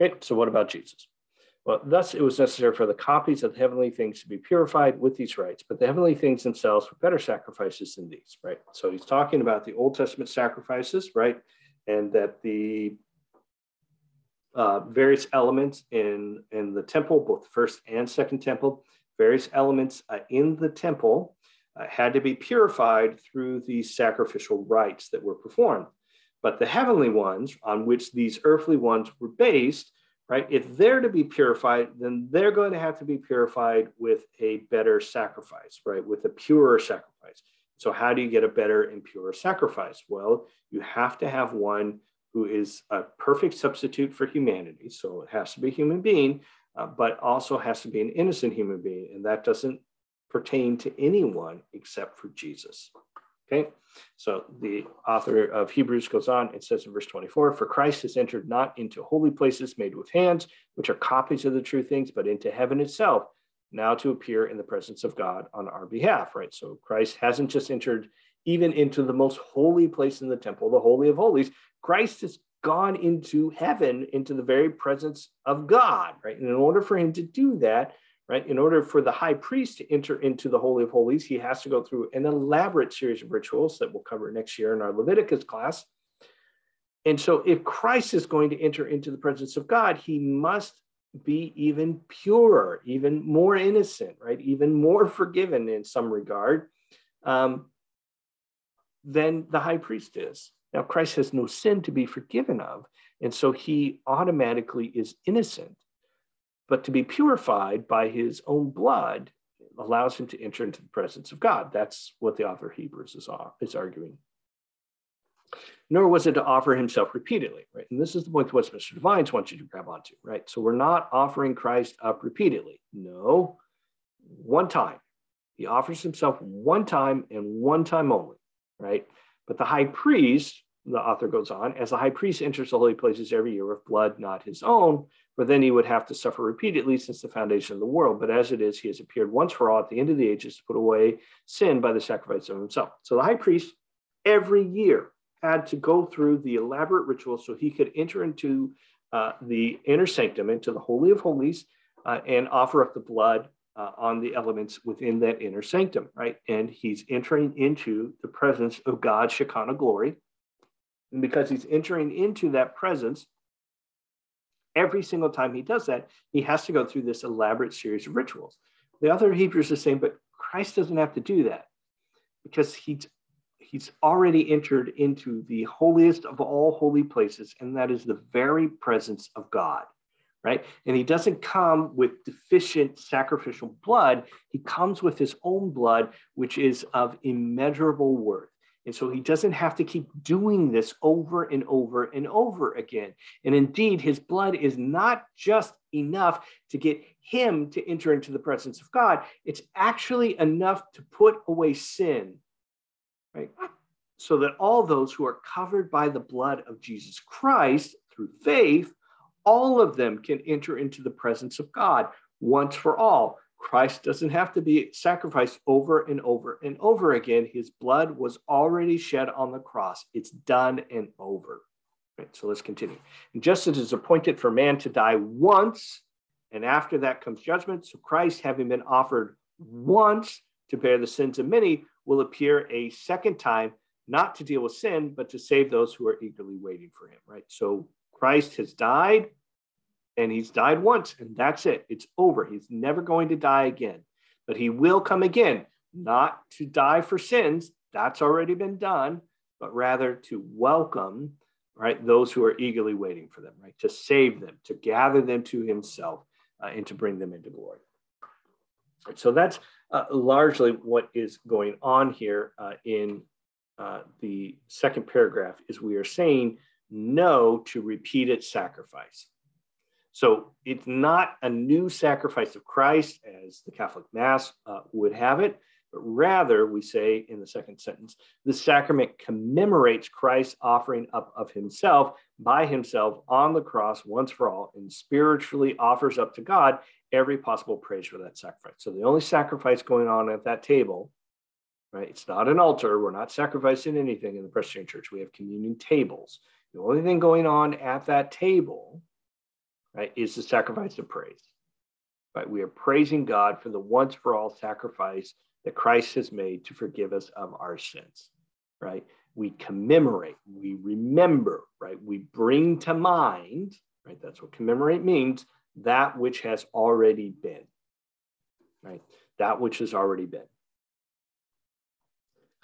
Okay. So what about Jesus? Well, thus it was necessary for the copies of the heavenly things to be purified with these rites, but the heavenly things themselves were better sacrifices than these, right? So he's talking about the Old Testament sacrifices, right? And that the uh, various elements in, in the temple, both the first and second temple, various elements uh, in the temple uh, had to be purified through these sacrificial rites that were performed. But the heavenly ones, on which these earthly ones were based, right? If they're to be purified, then they're going to have to be purified with a better sacrifice, right? With a purer sacrifice. So, how do you get a better and purer sacrifice? Well, you have to have one who is a perfect substitute for humanity. So, it has to be a human being, uh, but also has to be an innocent human being. And that doesn't pertain to anyone except for Jesus. Okay, so the author of Hebrews goes on, it says in verse 24, For Christ has entered not into holy places made with hands, which are copies of the true things, but into heaven itself, now to appear in the presence of God on our behalf, right? So Christ hasn't just entered even into the most holy place in the temple, the Holy of Holies. Christ has gone into heaven, into the very presence of God, right? And in order for him to do that, right? In order for the high priest to enter into the Holy of Holies, he has to go through an elaborate series of rituals that we'll cover next year in our Leviticus class. And so, if Christ is going to enter into the presence of God, he must be even purer, even more innocent, right? Even more forgiven in some regard um, than the high priest is. Now, Christ has no sin to be forgiven of. And so he automatically is innocent but to be purified by his own blood allows him to enter into the presence of God. That's what the author of Hebrews is, uh, is arguing. Nor was it to offer himself repeatedly, right? And this is the point that Westminster Divines wants you to grab onto, right? So we're not offering Christ up repeatedly. No, one time. He offers himself one time and one time only, right? But the high priest, the author goes on, as the high priest enters the holy places every year with blood not his own, for then he would have to suffer repeatedly since the foundation of the world. But as it is, he has appeared once for all at the end of the ages to put away sin by the sacrifice of himself. So the high priest every year had to go through the elaborate ritual so he could enter into uh, the inner sanctum, into the Holy of Holies, uh, and offer up the blood uh, on the elements within that inner sanctum, right? And he's entering into the presence of God's Shekinah glory. And because he's entering into that presence, every single time he does that, he has to go through this elaborate series of rituals. The other Hebrews is saying, but Christ doesn't have to do that because he's he's already entered into the holiest of all holy places, and that is the very presence of God, right? And he doesn't come with deficient sacrificial blood, he comes with his own blood, which is of immeasurable worth. And so he doesn't have to keep doing this over and over and over again. And indeed, his blood is not just enough to get him to enter into the presence of God, it's actually enough to put away sin, right? So that all those who are covered by the blood of Jesus Christ through faith, all of them can enter into the presence of God once for all. Christ doesn't have to be sacrificed over and over and over again. His blood was already shed on the cross. It's done and over. Right, so let's continue. And just as it's appointed for man to die once, and after that comes judgment, so Christ, having been offered once to bear the sins of many, will appear a second time, not to deal with sin, but to save those who are eagerly waiting for him. Right. So Christ has died and he's died once and that's it. It's over. He's never going to die again. But he will come again not to die for sins. That's already been done but rather to welcome right those who are eagerly waiting for them right to save them to gather them to himself uh, and to bring them into glory. So that's uh, largely what is going on here uh, in uh, the second paragraph is we are saying no to repeated sacrifice. So it's not a new sacrifice of Christ as the Catholic Mass uh, would have it, but rather we say in the second sentence, the sacrament commemorates Christ's offering up of himself by himself on the cross once for all and spiritually offers up to God every possible praise for that sacrifice. So the only sacrifice going on at that table, right? It's not an altar. We're not sacrificing anything in the Presbyterian Church. We have communion tables. The only thing going on at that table right, is the sacrifice of praise. Right? We are praising God for the once for all sacrifice that Christ has made to forgive us of our sins. Right? We commemorate, we remember, right? We bring to mind, right? That's what commemorate means, that which has already been. Right? That which has already been.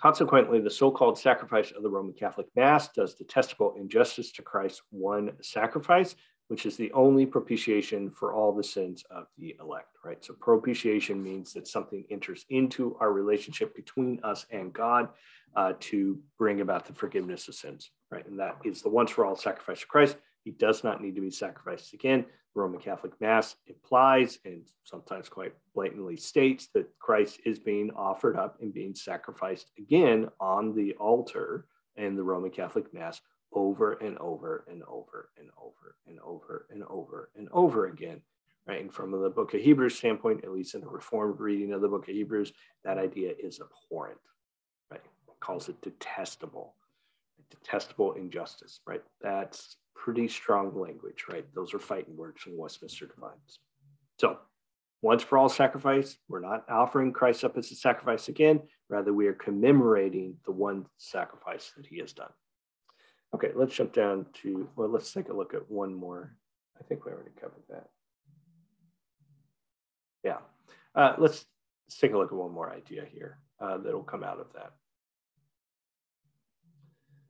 Consequently, the so called sacrifice of the Roman Catholic Mass does detestable injustice to Christ's one sacrifice, which is the only propitiation for all the sins of the elect, right? So propitiation means that something enters into our relationship between us and God uh, to bring about the forgiveness of sins, right? And that is the once for all sacrifice of Christ. He does not need to be sacrificed again. The Roman Catholic Mass implies and sometimes quite blatantly states that Christ is being offered up and being sacrificed again on the altar in the Roman Catholic Mass over and over and over and over and over and over and over again. Right. And from the book of Hebrews standpoint, at least in the reformed reading of the book of Hebrews, that idea is abhorrent. Right. It calls it detestable. Detestable injustice. Right. That's pretty strong language, right? Those are fighting words from Westminster Divines. So once for all sacrifice, we're not offering Christ up as a sacrifice again. Rather, we are commemorating the one sacrifice that he has done. Okay, let's jump down to, well, let's take a look at one more. I think we already covered that. Yeah, uh, let's, let's take a look at one more idea here uh, that'll come out of that.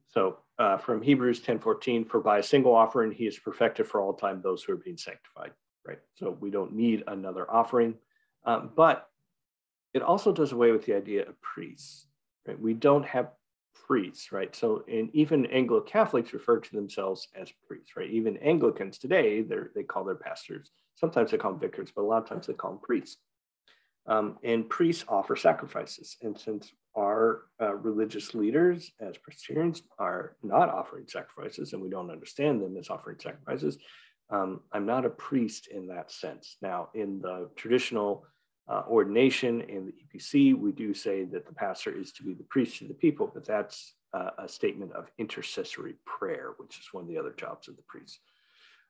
So uh, from Hebrews 10:14, for by a single offering he is perfected for all time those who are being sanctified. Right. So we don't need another offering, um, but it also does away with the idea of priests. Right. We don't have priests, right? So, and even Anglo Catholics refer to themselves as priests, right? Even Anglicans today, they they call their pastors. Sometimes they call them vicars, but a lot of times they call them priests. Um, and priests offer sacrifices. And since our uh, religious leaders as Presbyterians are not offering sacrifices, and we don't understand them as offering sacrifices, um, I'm not a priest in that sense. Now, in the traditional uh, ordination in the EPC, we do say that the pastor is to be the priest to the people, but that's uh, a statement of intercessory prayer, which is one of the other jobs of the priest.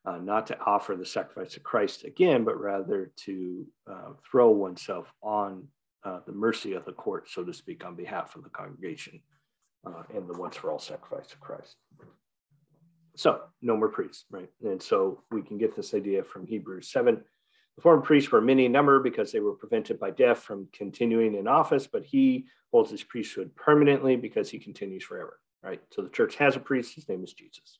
Uh, not to offer the sacrifice of Christ again, but rather to uh, throw oneself on uh, the mercy of the court, so to speak, on behalf of the congregation uh, and the once for all sacrifice of Christ. So, no more priests, right? And so we can get this idea from Hebrews 7 the former priests were many in number because they were prevented by death from continuing in office, but he holds his priesthood permanently because he continues forever, right? So the church has a priest, his name is Jesus.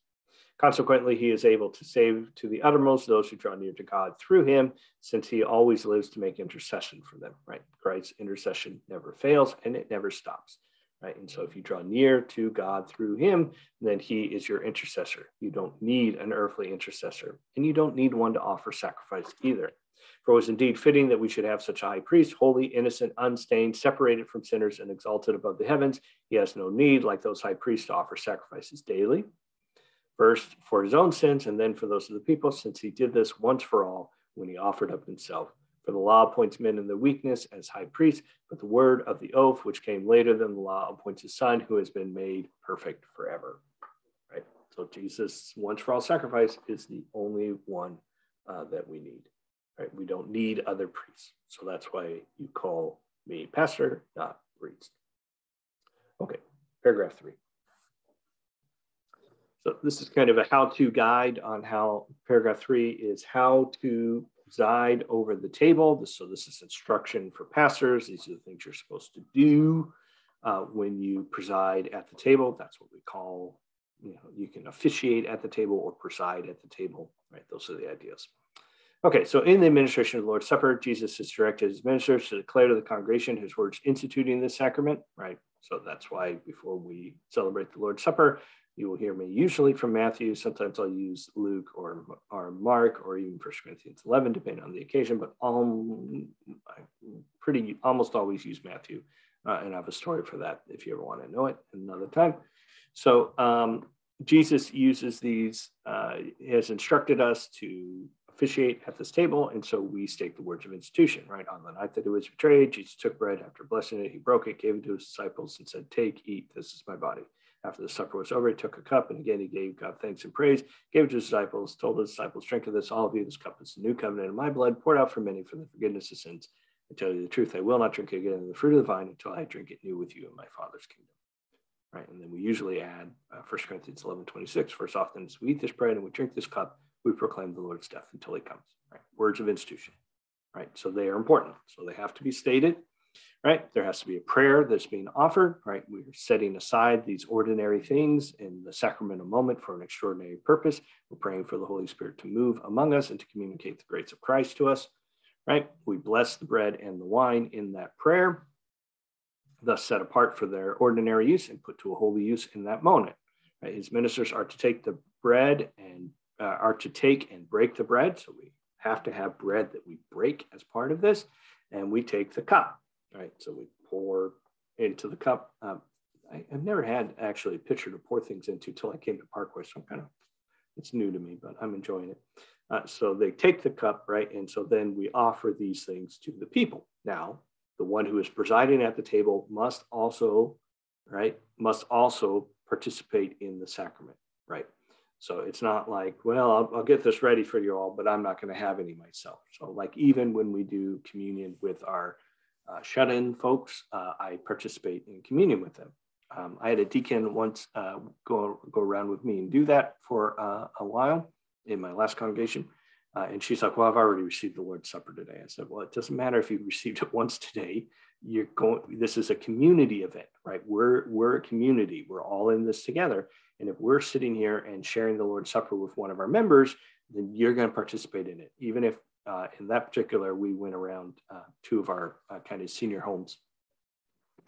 Consequently, he is able to save to the uttermost those who draw near to God through him, since he always lives to make intercession for them, right? Christ's intercession never fails and it never stops, right? And so if you draw near to God through him, then he is your intercessor. You don't need an earthly intercessor, and you don't need one to offer sacrifice either. For it was indeed fitting that we should have such a high priest, holy, innocent, unstained, separated from sinners, and exalted above the heavens. He has no need, like those high priests, to offer sacrifices daily, first for his own sins, and then for those of the people, since he did this once for all when he offered up himself. For the law appoints men in their weakness as high priests, but the word of the oath, which came later than the law, appoints a son who has been made perfect forever. Right? So Jesus' once for all sacrifice is the only one uh, that we need. Right? We don't need other priests. So that's why you call me pastor, not priest. Okay, paragraph three. So this is kind of a how-to guide on how paragraph three is how to preside over the table. So this is instruction for pastors. These are the things you're supposed to do uh, when you preside at the table. That's what we call, you know, you can officiate at the table or preside at the table, right? Those are the ideas. Okay, so in the administration of the Lord's Supper, Jesus has directed his ministers to declare to the congregation his words instituting this sacrament, right? So that's why before we celebrate the Lord's Supper, you will hear me usually from Matthew. Sometimes I'll use Luke or, or Mark or even 1 Corinthians 11, depending on the occasion, but um, I pretty almost always use Matthew. Uh, and I have a story for that if you ever want to know it another time. So um, Jesus uses these, uh, has instructed us to officiate at this table. And so we state the words of institution, right? On the night that he was betrayed, Jesus took bread after blessing it, he broke it, gave it to his disciples, and said, Take, eat, this is my body. After the supper was over, he took a cup and again he gave God thanks and praise, gave it to his disciples, told his disciples, Drink of this, all of you, this cup is the new covenant in my blood, poured out for many for the forgiveness of sins. I tell you the truth, I will not drink again in the fruit of the vine until I drink it new with you in my Father's kingdom. Right. And then we usually add uh, 1 Corinthians 11 26, for as often as we eat this bread and we drink this cup, we proclaim the Lord's death until he comes. Right? Words of institution. Right. So they are important. So they have to be stated. Right. There has to be a prayer that's being offered. Right. We're setting aside these ordinary things in the sacramental moment for an extraordinary purpose. We're praying for the Holy Spirit to move among us and to communicate the grace of Christ to us. Right. We bless the bread and the wine in that prayer, thus set apart for their ordinary use and put to a holy use in that moment. Right? His ministers are to take the bread and uh, are to take and break the bread. So we have to have bread that we break as part of this. And we take the cup, right? So we pour into the cup. Um, I, have never had actually a pitcher to pour things into till I came to Parkway. So I'm kind of, it's new to me, but I'm enjoying it. Uh, so they take the cup, right? And so then we offer these things to the people. Now, the one who is presiding at the table must also, right, must also participate in the sacrament, right? So it's not like, well, I'll, I'll get this ready for you all, but I'm not going to have any myself. So, like, even when we do communion with our uh, shut in folks, uh, I participate in communion with them. Um, I had a deacon once uh, go, go around with me and do that for uh, a while in my last congregation. Uh, and she's like, well, I've already received the Lord's Supper today. I said, well, it doesn't matter if you received it once today. You're going, this is a community event, right? We're, we're a community. We're all in this together. And if we're sitting here and sharing the Lord's Supper with one of our members, then you're going to participate in it. Even if uh, in that particular, we went around uh, two of our uh, kind of senior homes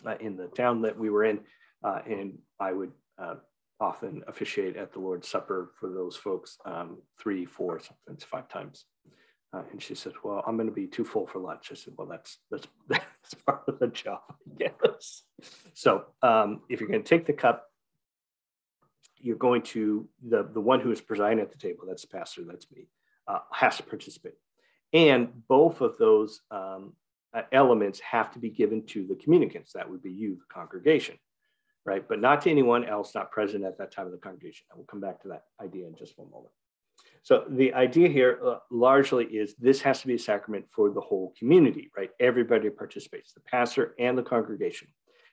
uh, in the town that we were in. Uh, and I would uh, often officiate at the Lord's Supper for those folks um, three, four, sometimes five times. And she said, "Well, I'm going to be too full for lunch." I said, "Well, that's that's that's part of the job, I guess." So, um, if you're going to take the cup, you're going to the the one who is presiding at the table. That's the pastor. That's me. Uh, has to participate, and both of those um, uh, elements have to be given to the communicants. That would be you, the congregation right? But not to anyone else not present at that time of the congregation. I will come back to that idea in just one moment. So the idea here uh, largely is this has to be a sacrament for the whole community, right? Everybody participates, the pastor and the congregation.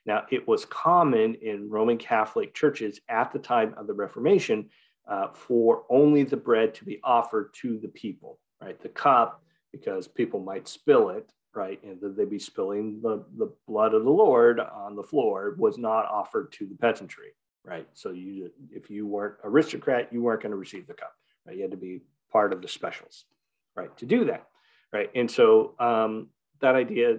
Now, it was common in Roman Catholic churches at the time of the Reformation uh, for only the bread to be offered to the people, right? The cup, because people might spill it, right? And that they'd be spilling the, the blood of the Lord on the floor was not offered to the peasantry, right? So you, if you weren't aristocrat, you weren't going to receive the cup, right? You had to be part of the specials, right? To do that, right? And so um, that idea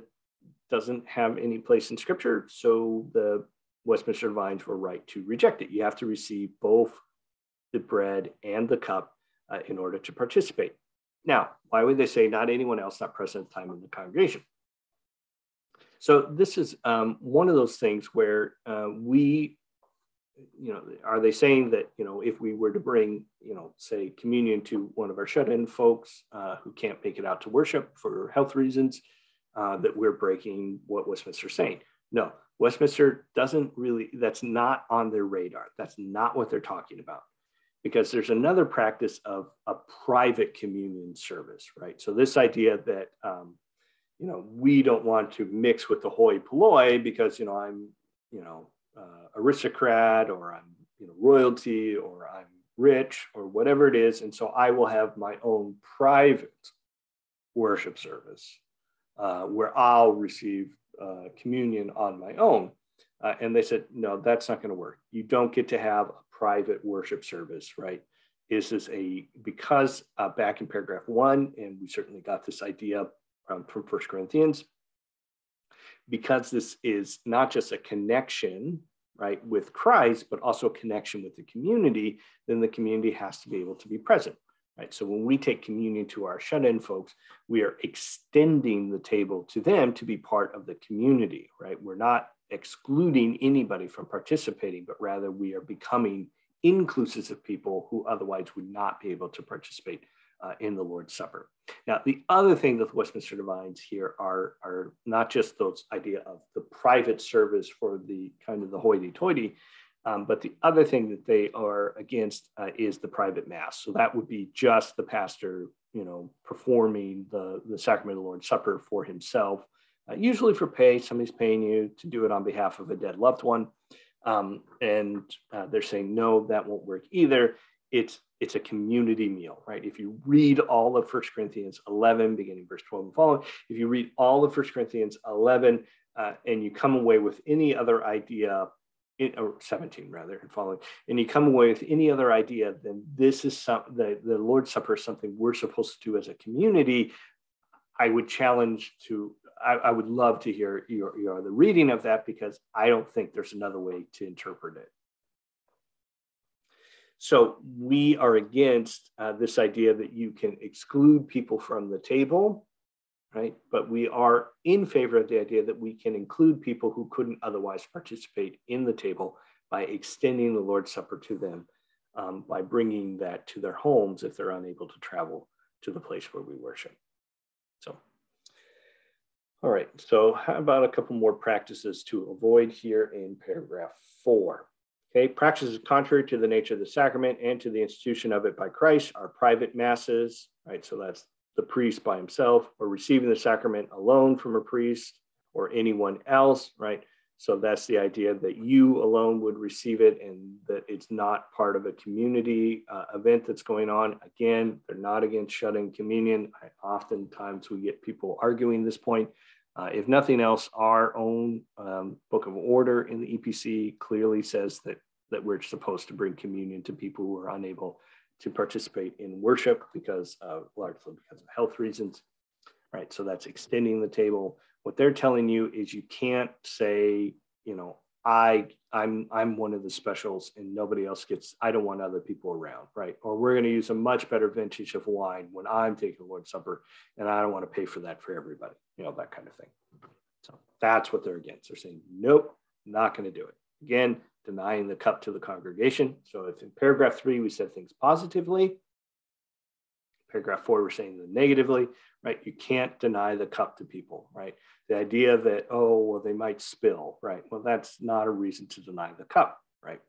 doesn't have any place in scripture. So the Westminster Divines were right to reject it. You have to receive both the bread and the cup uh, in order to participate. Now, why would they say not anyone else not present at the time in the congregation? So this is um, one of those things where uh, we, you know, are they saying that, you know, if we were to bring, you know, say communion to one of our shut-in folks uh, who can't make it out to worship for health reasons, uh, that we're breaking what Westminster's saying? No, Westminster doesn't really, that's not on their radar. That's not what they're talking about because there's another practice of a private communion service, right? So this idea that um, you know we don't want to mix with the hoi polloi because you know I'm you know uh, aristocrat or I'm you know royalty or I'm rich or whatever it is, and so I will have my own private worship service uh, where I'll receive uh, communion on my own. Uh, and they said, no, that's not going to work. You don't get to have a private worship service, right? Is this a, because uh, back in paragraph one, and we certainly got this idea from First Corinthians, because this is not just a connection, right, with Christ, but also a connection with the community, then the community has to be able to be present. Right? So when we take communion to our shut-in folks, we are extending the table to them to be part of the community, right? We're not excluding anybody from participating, but rather we are becoming inclusive of people who otherwise would not be able to participate uh, in the Lord's Supper. Now, the other thing that the Westminster Divines here are, are not just those idea of the private service for the kind of the hoity-toity, um, but the other thing that they are against uh, is the private mass. So that would be just the pastor, you know, performing the, the sacrament of the Lord's Supper for himself, uh, usually for pay. Somebody's paying you to do it on behalf of a dead loved one. Um, and uh, they're saying, no, that won't work either. It's it's a community meal, right? If you read all of First Corinthians 11, beginning verse 12 and following, if you read all of First Corinthians 11 uh, and you come away with any other idea it, or 17 rather and following and you come away with any other idea then this is some the, the lord's supper is something we're supposed to do as a community. I would challenge to i, I would love to hear your, your the reading of that because i don't think there's another way to interpret it. So we are against uh, this idea that you can exclude people from the table right? But we are in favor of the idea that we can include people who couldn't otherwise participate in the table by extending the Lord's Supper to them, um, by bringing that to their homes if they're unable to travel to the place where we worship. So, all right, so how about a couple more practices to avoid here in paragraph four? Okay, practices contrary to the nature of the sacrament and to the institution of it by Christ are private masses, right? So that's the priest by himself or receiving the sacrament alone from a priest or anyone else, right? So that's the idea that you alone would receive it and that it's not part of a community uh, event that's going on. Again, they're not against shutting communion. I, oftentimes we get people arguing this point. Uh, if nothing else, our own um, book of order in the EPC clearly says that, that we're supposed to bring communion to people who are unable to participate in worship because uh, largely because of health reasons, right? So that's extending the table. What they're telling you is you can't say, you know, I I'm I'm one of the specials and nobody else gets. I don't want other people around, right? Or we're going to use a much better vintage of wine when I'm taking Lord's Supper, and I don't want to pay for that for everybody, you know, that kind of thing. So that's what they're against. They're saying, nope, not going to do it. Again, denying the cup to the congregation. So if in paragraph three we said things positively, paragraph four we're saying them negatively, right? You can't deny the cup to people, right? The idea that, oh, well, they might spill, right? Well, that's not a reason to deny the cup, right?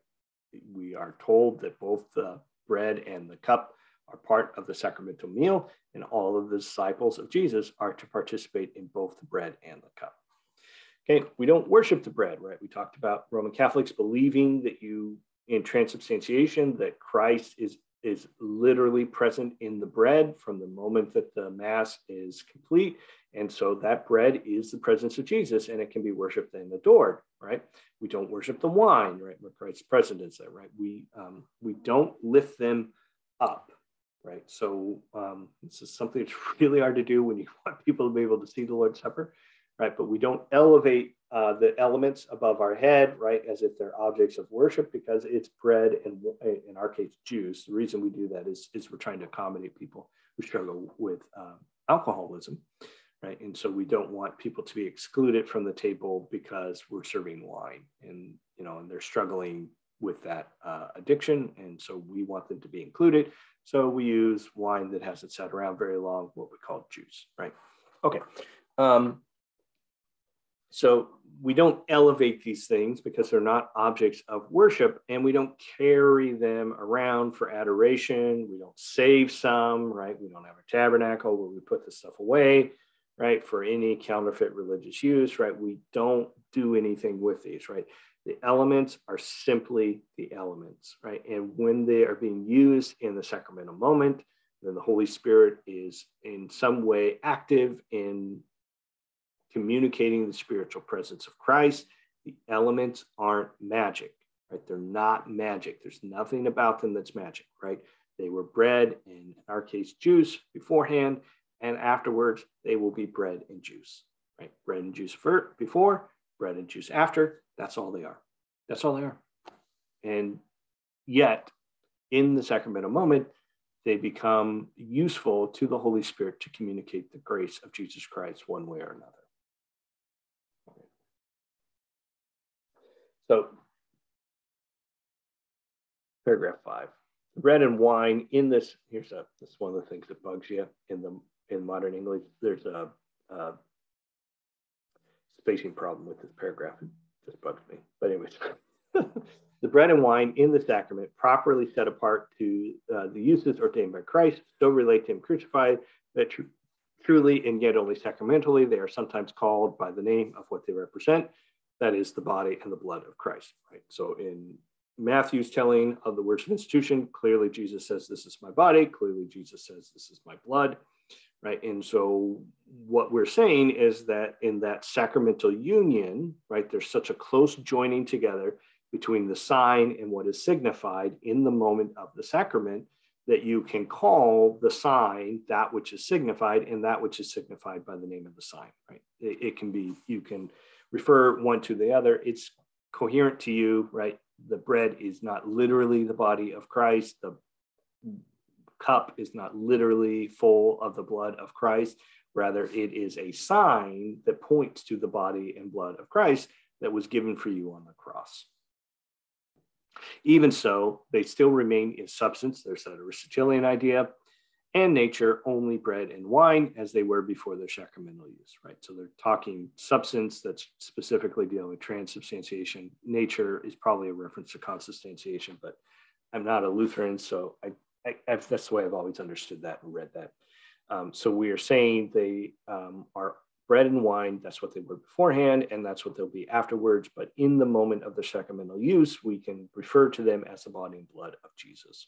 We are told that both the bread and the cup are part of the sacramental meal, and all of the disciples of Jesus are to participate in both the bread and the cup. Okay, we don't worship the bread, right? We talked about Roman Catholics believing that you, in transubstantiation, that Christ is is literally present in the bread from the moment that the mass is complete, and so that bread is the presence of Jesus, and it can be worshipped and adored, right? We don't worship the wine, right? Where Christ's presence is there, right? We um, we don't lift them up, right? So um, this is something that's really hard to do when you want people to be able to see the Lord's Supper right? But we don't elevate uh, the elements above our head, right, as if they're objects of worship because it's bread and, in our case, juice. The reason we do that is, is we're trying to accommodate people who struggle with uh, alcoholism, right? And so we don't want people to be excluded from the table because we're serving wine and, you know, and they're struggling with that uh, addiction. And so we want them to be included. So we use wine that hasn't sat around very long, what we call juice, right? Okay. Um, so we don't elevate these things because they're not objects of worship and we don't carry them around for adoration. We don't save some, right? We don't have a tabernacle where we put this stuff away, right? For any counterfeit religious use, right? We don't do anything with these, right? The elements are simply the elements, right? And when they are being used in the sacramental moment, then the Holy Spirit is in some way active in communicating the spiritual presence of Christ. The elements aren't magic, right? They're not magic. There's nothing about them that's magic, right? They were bread, and, in our case, juice beforehand, and afterwards they will be bread and juice, right? Bread and juice for, before, bread and juice after. That's all they are. That's all they are. And yet, in the sacramental moment, they become useful to the Holy Spirit to communicate the grace of Jesus Christ one way or another. So, paragraph five. Bread and wine in this. Here's a. This is one of the things that bugs you in the in modern English. There's a, a spacing problem with this paragraph. It just bugs me. But anyways, the bread and wine in the sacrament, properly set apart to uh, the uses ordained by Christ, still relate to Him crucified, that tr- truly and yet only sacramentally, they are sometimes called by the name of what they represent that is the body and the blood of Christ, right? So in Matthew's telling of the words of institution, clearly Jesus says, This is my body. Clearly Jesus says, This is my blood, right? And so what we're saying is that in that sacramental union, right, there's such a close joining together between the sign and what is signified in the moment of the sacrament that you can call the sign that which is signified and that which is signified by the name of the sign, right? It, it can be, you can refer one to the other. It's coherent to you, right? The bread is not literally the body of Christ. The cup is not literally full of the blood of Christ. Rather, it is a sign that points to the body and blood of Christ that was given for you on the cross. Even so, they still remain in substance. There's that Aristotelian idea and nature only bread and wine as they were before their sacramental use, right? So they're talking substance that's specifically dealing with transubstantiation. Nature is probably a reference to consubstantiation, but I'm not a Lutheran, so I, I, that's the way I've always understood that and read that. Um, so we are saying they um, are bread and wine, that's what they were beforehand, and that's what they'll be afterwards. But in the moment of the sacramental use, we can refer to them as the body and blood of Jesus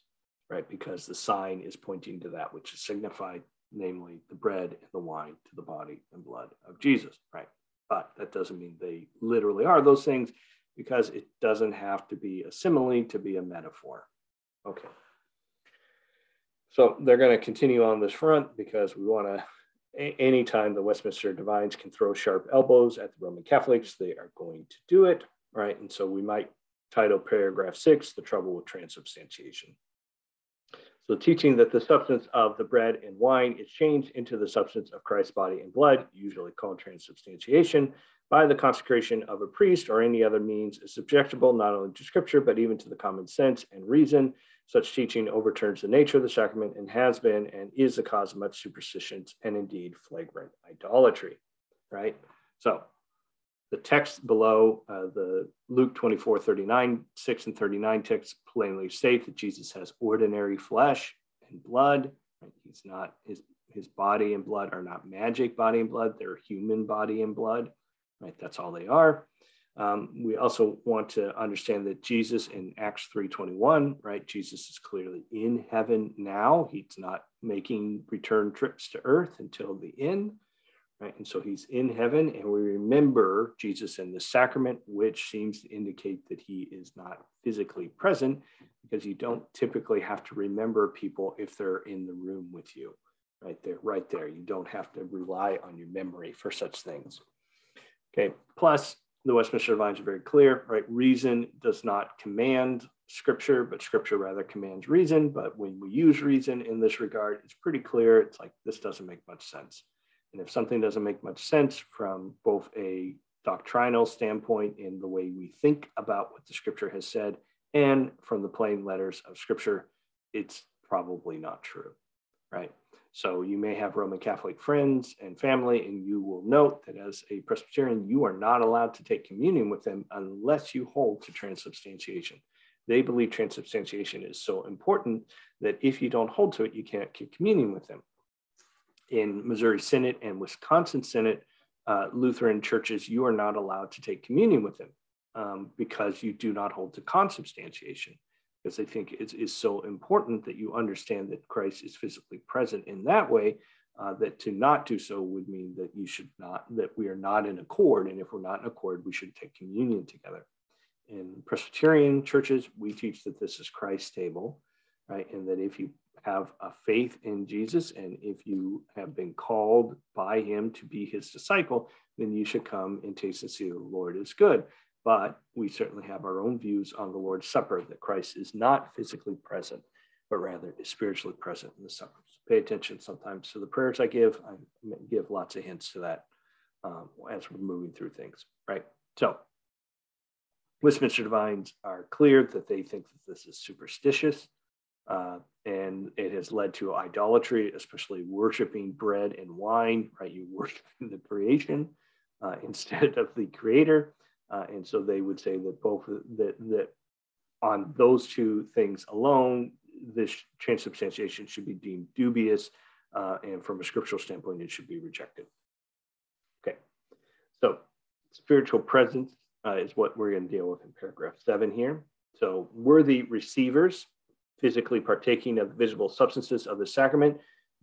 right? Because the sign is pointing to that which is signified, namely the bread and the wine to the body and blood of Jesus, right? But that doesn't mean they literally are those things because it doesn't have to be a simile to be a metaphor. Okay. So they're going to continue on this front because we want to, anytime the Westminster Divines can throw sharp elbows at the Roman Catholics, they are going to do it, right? And so we might title paragraph six, The Trouble with Transubstantiation. So teaching that the substance of the bread and wine is changed into the substance of Christ's body and blood, usually called transubstantiation, by the consecration of a priest or any other means is subjectable not only to scripture, but even to the common sense and reason. Such teaching overturns the nature of the sacrament and has been and is the cause of much superstitions and indeed flagrant idolatry, right? So the text below uh, the Luke 24, 39, 6 and 39 text plainly state that Jesus has ordinary flesh and blood. He's not, his, his body and blood are not magic body and blood, they're human body and blood, right? That's all they are. Um, we also want to understand that Jesus in Acts 3:21, right? Jesus is clearly in heaven now. He's not making return trips to earth until the end. Right? And so he's in heaven, and we remember Jesus in the sacrament, which seems to indicate that he is not physically present because you don't typically have to remember people if they're in the room with you. Right there, right there. You don't have to rely on your memory for such things. Okay. Plus, the Westminster Divines are very clear, right? Reason does not command scripture, but scripture rather commands reason. But when we use reason in this regard, it's pretty clear. It's like this doesn't make much sense. And if something doesn't make much sense from both a doctrinal standpoint in the way we think about what the scripture has said and from the plain letters of scripture, it's probably not true, right? So you may have Roman Catholic friends and family, and you will note that as a Presbyterian, you are not allowed to take communion with them unless you hold to transubstantiation. They believe transubstantiation is so important that if you don't hold to it, you can't keep communion with them in Missouri Synod and Wisconsin Synod, uh, Lutheran churches, you are not allowed to take communion with them um, because you do not hold to consubstantiation. Because they think it is so important that you understand that Christ is physically present in that way, uh, that to not do so would mean that you should not, that we are not in accord. And if we're not in accord, we should take communion together. In Presbyterian churches, we teach that this is Christ's table, right? And that if you have a faith in Jesus and if you have been called by him to be his disciple, then you should come and taste and see the Lord is good. But we certainly have our own views on the Lord's Supper that Christ is not physically present, but rather is spiritually present in the supper. So pay attention sometimes to the prayers I give. I give lots of hints to that um, as we're moving through things, right? So Westminster Divines are clear that they think that this is superstitious. Uh, and it has led to idolatry, especially worshiping bread and wine, right? You worship the creation uh, instead of the creator. Uh, and so they would say that both that, that on those two things alone, this transubstantiation should be deemed dubious. Uh, and from a scriptural standpoint, it should be rejected. Okay, so spiritual presence uh, is what we're going to deal with in paragraph seven here. So worthy receivers physically partaking of visible substances of the sacrament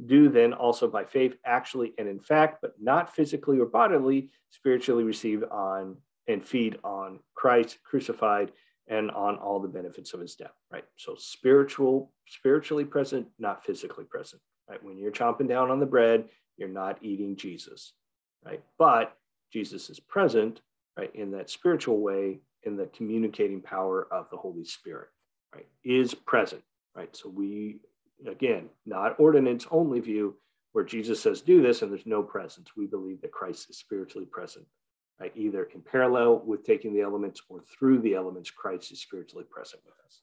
do then also by faith actually and in fact but not physically or bodily spiritually receive on and feed on christ crucified and on all the benefits of his death right? So spiritual spiritually present not physically present right? When you're chomping down on the bread you're not eating jesus right? But jesus is present right in that spiritual way in the communicating power of the holy spirit right is present right? So we, again, not ordinance only view where Jesus says, do this, and there's no presence. We believe that Christ is spiritually present, right? Either in parallel with taking the elements or through the elements, Christ is spiritually present with us.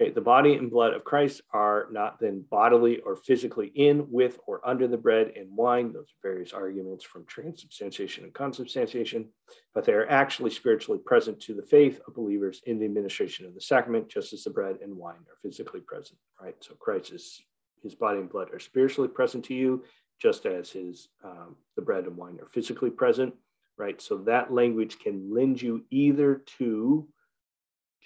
Okay, the body and blood of Christ are not then bodily or physically in, with, or under the bread and wine. Those are various arguments from transubstantiation and consubstantiation, but they are actually spiritually present to the faith of believers in the administration of the sacrament, just as the bread and wine are physically present, right? So Christ is, his body and blood are spiritually present to you, just as his, um, the bread and wine are physically present, right? So that language can lend you either to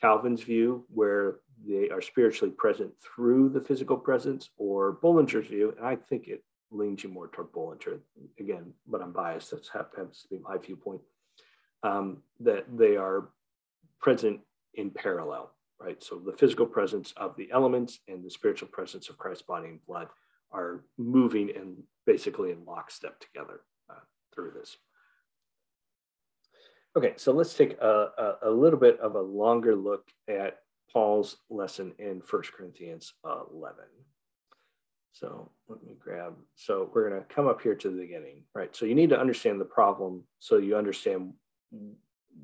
Calvin's view, where they are spiritually present through the physical presence, or Bullinger's view, and I think it leans you more toward Bullinger again, but I'm biased. That's happens to be my viewpoint. Um, that they are present in parallel, right? So the physical presence of the elements and the spiritual presence of Christ's body and blood are moving and basically in lockstep together uh, through this. Okay, so let's take a, a, a, little bit of a longer look at Paul's lesson in First Corinthians 11. So let me grab, so we're going to come up here to the beginning, right? So you need to understand the problem so you understand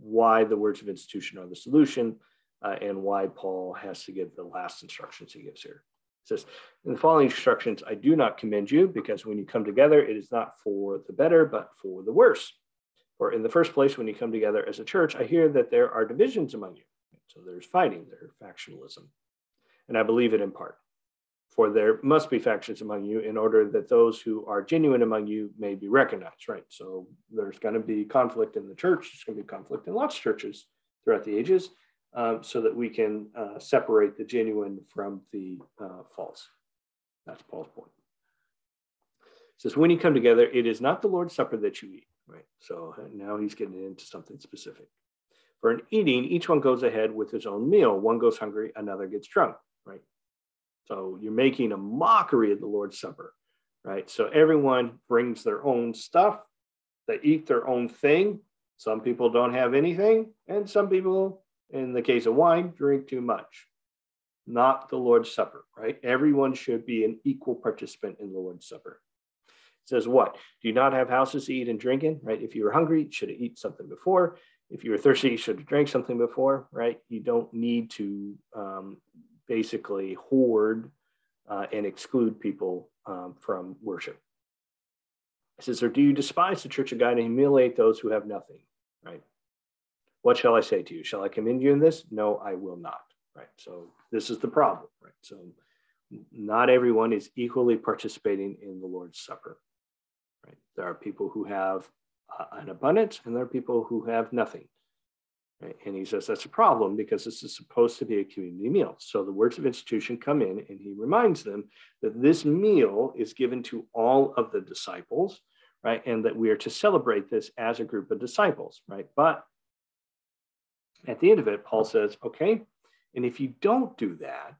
why the words of institution are the solution uh, and why Paul has to give the last instructions he gives here. It says, in the following instructions, I do not commend you because when you come together, it is not for the better, but for the worse. For in the first place, when you come together as a church, I hear that there are divisions among you. So there's fighting, there's factionalism. And I believe it in part. For there must be factions among you in order that those who are genuine among you may be recognized, right? So there's going to be conflict in the church. There's going to be conflict in lots of churches throughout the ages um, so that we can uh, separate the genuine from the uh, false. That's Paul's point. It says, when you come together, it is not the Lord's Supper that you eat, right? So now he's getting into something specific. For an eating, each one goes ahead with his own meal. One goes hungry, another gets drunk, right? So you're making a mockery of the Lord's Supper, right? So everyone brings their own stuff, they eat their own thing. Some people don't have anything, and some people, in the case of wine, drink too much. Not the Lord's Supper, right? Everyone should be an equal participant in the Lord's Supper. It says what? Do you not have houses to eat and drink in, right? If you were hungry, you should have eaten something before if you were thirsty, you should have drank something before, right? You don't need to um, basically hoard uh, and exclude people um, from worship. It says, or do you despise the church of God and humiliate those who have nothing, right? What shall I say to you? Shall I commend you in this? No, I will not, right? So this is the problem, right? So not everyone is equally participating in the Lord's Supper, right? There are people who have Uh, an abundance, and there are people who have nothing. Right? And he says that's a problem because this is supposed to be a community meal. So the words of institution come in, and he reminds them that this meal is given to all of the disciples, right? And that we are to celebrate this as a group of disciples, right? But at the end of it, Paul says, okay, and if you don't do that,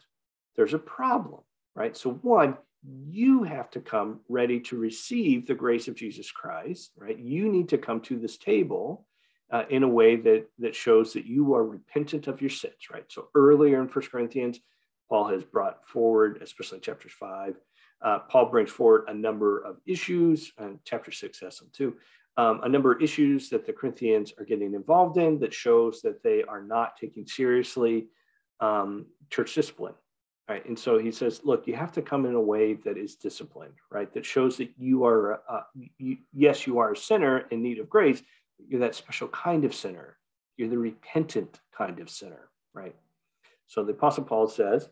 there's a problem, right? So, one, you have to come ready to receive the grace of Jesus Christ, right? You need to come to this table uh, in a way that, that shows that you are repentant of your sins, right? So earlier in First Corinthians, Paul has brought forward, especially in chapters five, uh, Paul brings forward a number of issues, and chapter six has some too, um, a number of issues that the Corinthians are getting involved in that shows that they are not taking seriously um, church discipline, right? And so he says, look, you have to come in a way that is disciplined, right? That shows that you are, uh, you, yes, you are a sinner in need of grace, you're that special kind of sinner. You're the repentant kind of sinner, right? So the Apostle Paul says,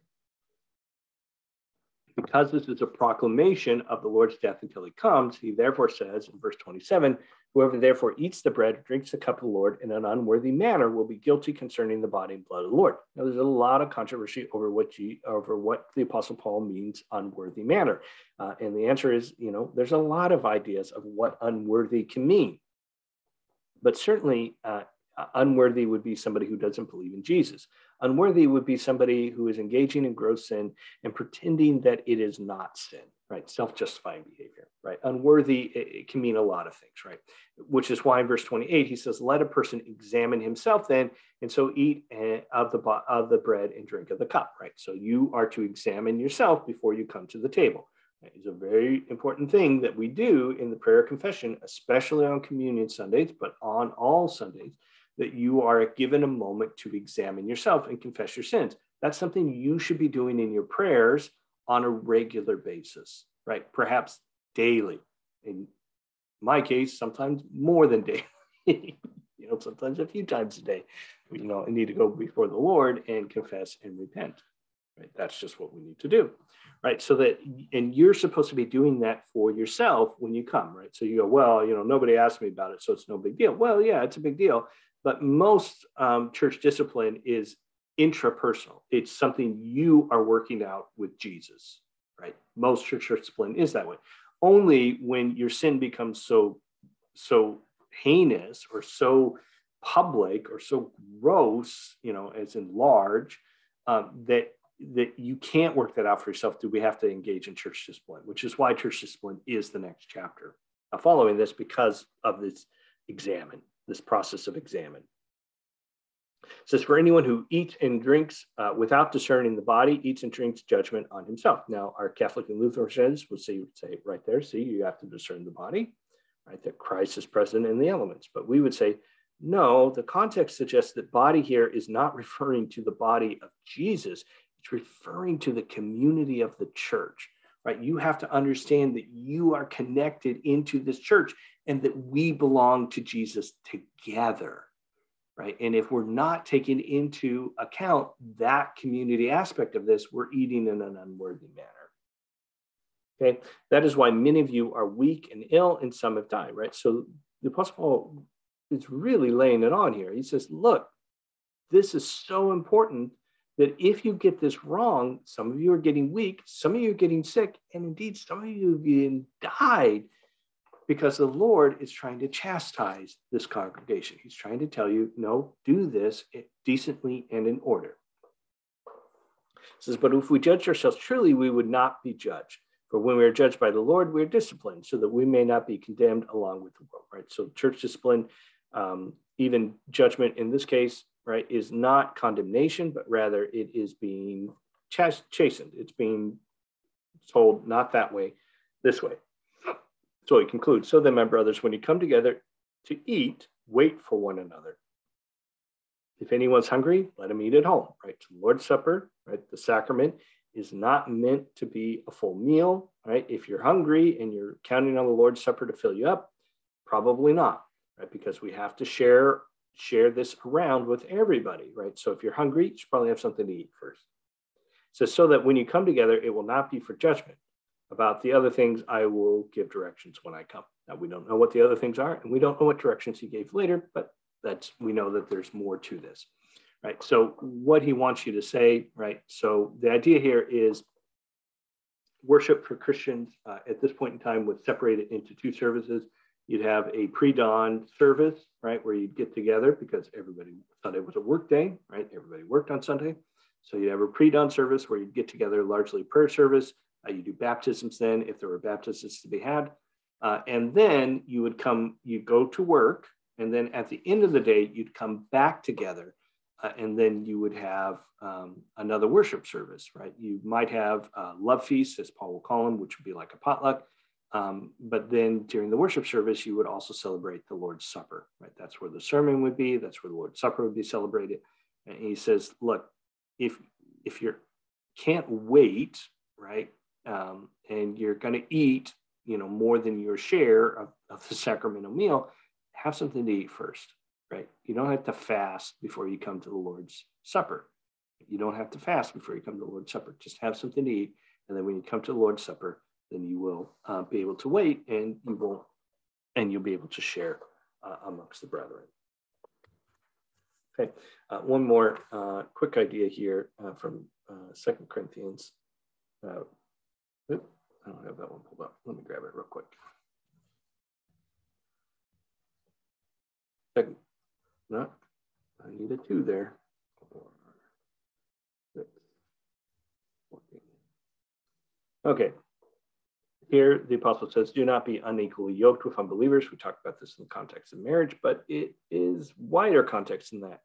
because this is a proclamation of the Lord's death until he comes, he therefore says in verse 27 Whoever therefore eats the bread, or drinks the cup of the Lord in an unworthy manner, will be guilty concerning the body and blood of the Lord. Now, there's a lot of controversy over what over what the Apostle Paul means unworthy manner, uh, and the answer is, you know, there's a lot of ideas of what unworthy can mean, but certainly uh, unworthy would be somebody who doesn't believe in Jesus. Unworthy would be somebody who is engaging in gross sin and pretending that it is not sin, right? Self justifying behavior, right? Unworthy, it, it, can mean a lot of things, right? Which is why in verse 28, he says, Let a person examine himself then, and so eat eh, of the, of the bread and drink of the cup, right? So you are to examine yourself before you come to the table. It's a very important thing that we do in the prayer confession, especially on communion Sundays, but on all Sundays, that you are given a moment to examine yourself and confess your sins. That's something you should be doing in your prayers on a regular basis, right? Perhaps daily. In my case, sometimes more than daily. you know, sometimes a few times a day. You know, I need to go before the Lord and confess and repent. Right? That's just what we need to do. Right. So that and you're supposed to be doing that for yourself when you come, right? So you go, well, you know, nobody asked me about it, so it's no big deal. Well, yeah, it's a big deal but most um, church discipline is intrapersonal. It's something you are working out with Jesus, right? Most church discipline is that way. Only when your sin becomes so so heinous or so public or so gross, you know, as in large, um, that that you can't work that out for yourself. Do we have to engage in church discipline? Which is why church discipline is the next chapter. Following this, because of this examine, this process of examine. It says, for anyone who eats and drinks uh, without discerning the body, eats and drinks judgment on himself. Now, our Catholic and Lutheran friends would say, say right there, see, you have to discern the body, right? That Christ is present in the elements. But we would say, no, the context suggests that body here is not referring to the body of Jesus. It's referring to the community of the church, right? You have to understand that you are connected into this church and that we belong to Jesus together, right? And if we're not taking into account that community aspect of this, we're eating in an unworthy manner. Okay, that is why many of you are weak and ill, and some have died, right? So the Apostle Paul is really laying it on here. He says, look, this is so important that if you get this wrong, some of you are getting weak, some of you are getting sick, and indeed some of you have even died because the Lord is trying to chastise this congregation. He's trying to tell you, no, do this decently and in order. It says, but if we judge ourselves truly, we would not be judged. For when we are judged by the Lord, we are disciplined so that we may not be condemned along with the world, right? So church discipline, um, even judgment in this case, right, is not condemnation, but rather it is being chastened. It's being told not that way, this way. So he concludes So then, my brothers, when you come together to eat, wait for one another. If anyone's hungry, let him eat at home, right? So Lord's Supper, right? The sacrament is not meant to be a full meal, right? If you're hungry and you're counting on the Lord's Supper to fill you up, probably not, right? Because we have to share share this around with everybody, right? So if you're hungry, you should probably have something to eat first. So so that when you come together, it will not be for judgment. About the other things, I will give directions when I come. Now, we don't know what the other things are, and we don't know what directions he gave later, but that's we know that there's more to this, right? So, what he wants you to say, right? So, the idea here is worship for Christians uh, at this point in time was separated into two services. You'd have a pre-dawn service, right, where you'd get together because everybody Sunday was a work day, right? Everybody worked on Sunday, so you'd have a pre-dawn service where you'd get together, largely prayer service Uh, you do baptisms then, if there were baptisms to be had. Uh, and then you would come, you go to work, and then at the end of the day, you'd come back together, uh, and then you would have um, another worship service, right? You might have love feasts, as Paul will call them, which would be like a potluck. Um, but then during the worship service, you would also celebrate the Lord's Supper, right? That's where the sermon would be. That's where the Lord's Supper would be celebrated. And he says, look, if if you can't wait, right, um, and you're going to eat, you know, more than your share of, of the sacramental meal, have something to eat first, right? You don't have to fast before you come to the Lord's Supper. You don't have to fast before you come to the Lord's Supper. Just have something to eat, and then when you come to the Lord's Supper, then you will uh, be able to wait and you will and you'll be able to share uh, amongst the brethren. Okay, uh, one more uh, quick idea here uh, from uh, Second Corinthians. Oops, I don't have that one pulled up. Let me grab it real quick. Second, no, I need a two there. Okay, here, the apostle says, do not be unequally yoked with unbelievers. We talked about this in the context of marriage, but it is wider context than that.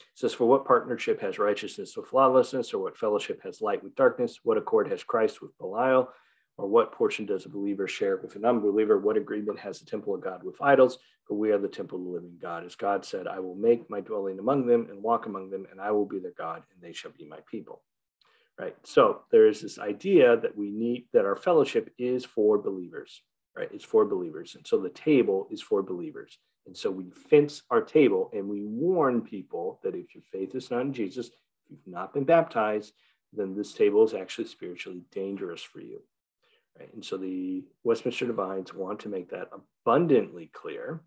It says, for what partnership has righteousness with lawlessness, or what fellowship has light with darkness? What accord has Christ with Belial? Or what portion does a believer share with an unbeliever? What agreement has the temple of God with idols? For we are the temple of the living God. As God said, I will make my dwelling among them and walk among them, and I will be their God, and they shall be my people right? So there is this idea that we need that our fellowship is for believers, right? It's for believers. And so the table is for believers. And so we fence our table and we warn people that if your faith is not in Jesus, if you've not been baptized, then this table is actually spiritually dangerous for you. Right? And so the Westminster Divines want to make that abundantly clear.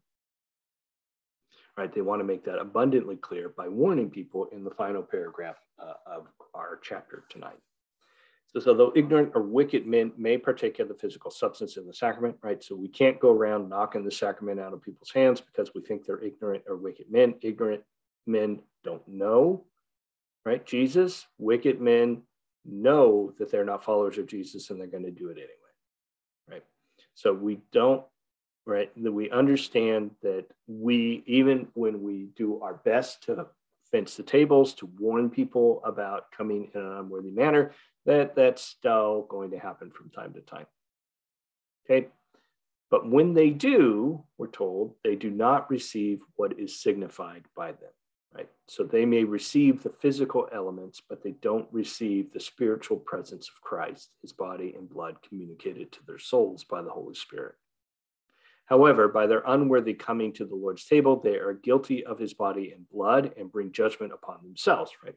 Right? They want to make that abundantly clear by warning people in the final paragraph uh, of our chapter tonight. So, so though ignorant or wicked men may partake of the physical substance in the sacrament, right? So we can't go around knocking the sacrament out of people's hands because we think they're ignorant or wicked men. Ignorant men don't know, right? Jesus, wicked men know that they're not followers of Jesus and they're going to do it anyway, right? So we don't, right? That we understand that we, even when we do our best to fence the tables, to warn people about coming in an unworthy manner, that that's still going to happen from time to time. Okay. But when they do, we're told they do not receive what is signified by them, right? So they may receive the physical elements, but they don't receive the spiritual presence of Christ, his body and blood communicated to their souls by the Holy Spirit. However, by their unworthy coming to the Lord's table, they are guilty of his body and blood and bring judgment upon themselves, right?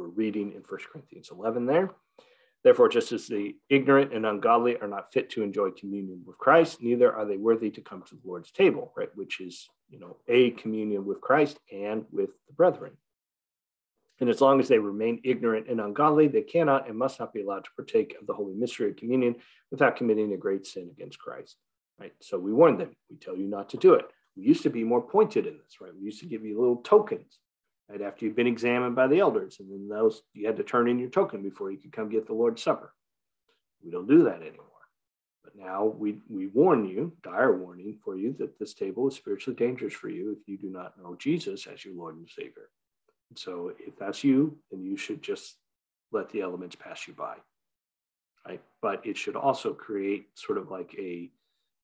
We're reading in 1 Corinthians 11 there. Therefore, just as the ignorant and ungodly are not fit to enjoy communion with Christ, neither are they worthy to come to the Lord's table, right? Which is, you know, a communion with Christ and with the brethren. And as long as they remain ignorant and ungodly, they cannot and must not be allowed to partake of the holy mystery of communion without committing a great sin against Christ right? So we warn them, we tell you not to do it. We used to be more pointed in this, right? We used to give you little tokens, right? After you've been examined by the elders, and then those you had to turn in your token before you could come get the Lord's Supper. We don't do that anymore. But now we, we warn you, dire warning for you, that this table is spiritually dangerous for you if you do not know Jesus as your Lord and Savior. And so if that's you, then you should just let the elements pass you by. Right? But it should also create sort of like a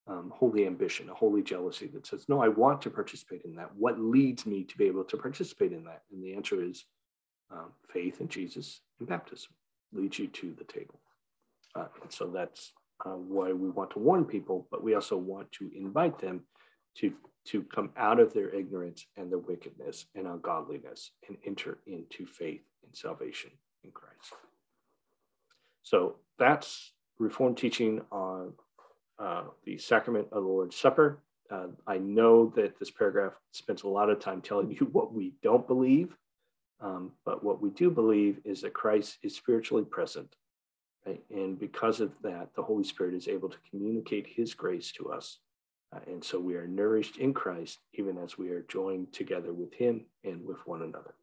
um, holy ambition, a holy jealousy that says, no, I want to participate in that. What leads me to be able to participate in that? And the answer is um, faith in Jesus and baptism leads you to the table. Uh, and so that's uh, why we want to warn people, but we also want to invite them to, to come out of their ignorance and their wickedness and ungodliness and enter into faith and salvation in Christ. So that's Reformed teaching on uh, the sacrament of the Lord's Supper. Uh, I know that this paragraph spends a lot of time telling you what we don't believe, um, but what we do believe is that Christ is spiritually present. Right? And because of that, the Holy Spirit is able to communicate his grace to us. Uh, and so we are nourished in Christ, even as we are joined together with him and with one another.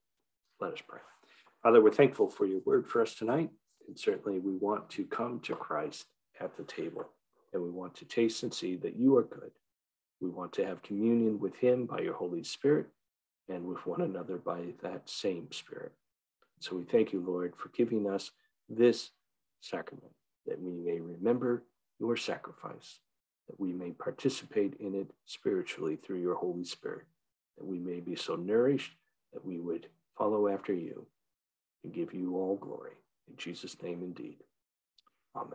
Let us pray. Father, we're thankful for your word for us tonight. And certainly we want to come to Christ at the table and we want to taste and see that you are good. We want to have communion with him by your Holy Spirit and with one another by that same Spirit. So we thank you, Lord, for giving us this sacrament that we may remember your sacrifice, that we may participate in it spiritually through your Holy Spirit, that we may be so nourished that we would follow after you and give you all glory. In Jesus' name, indeed.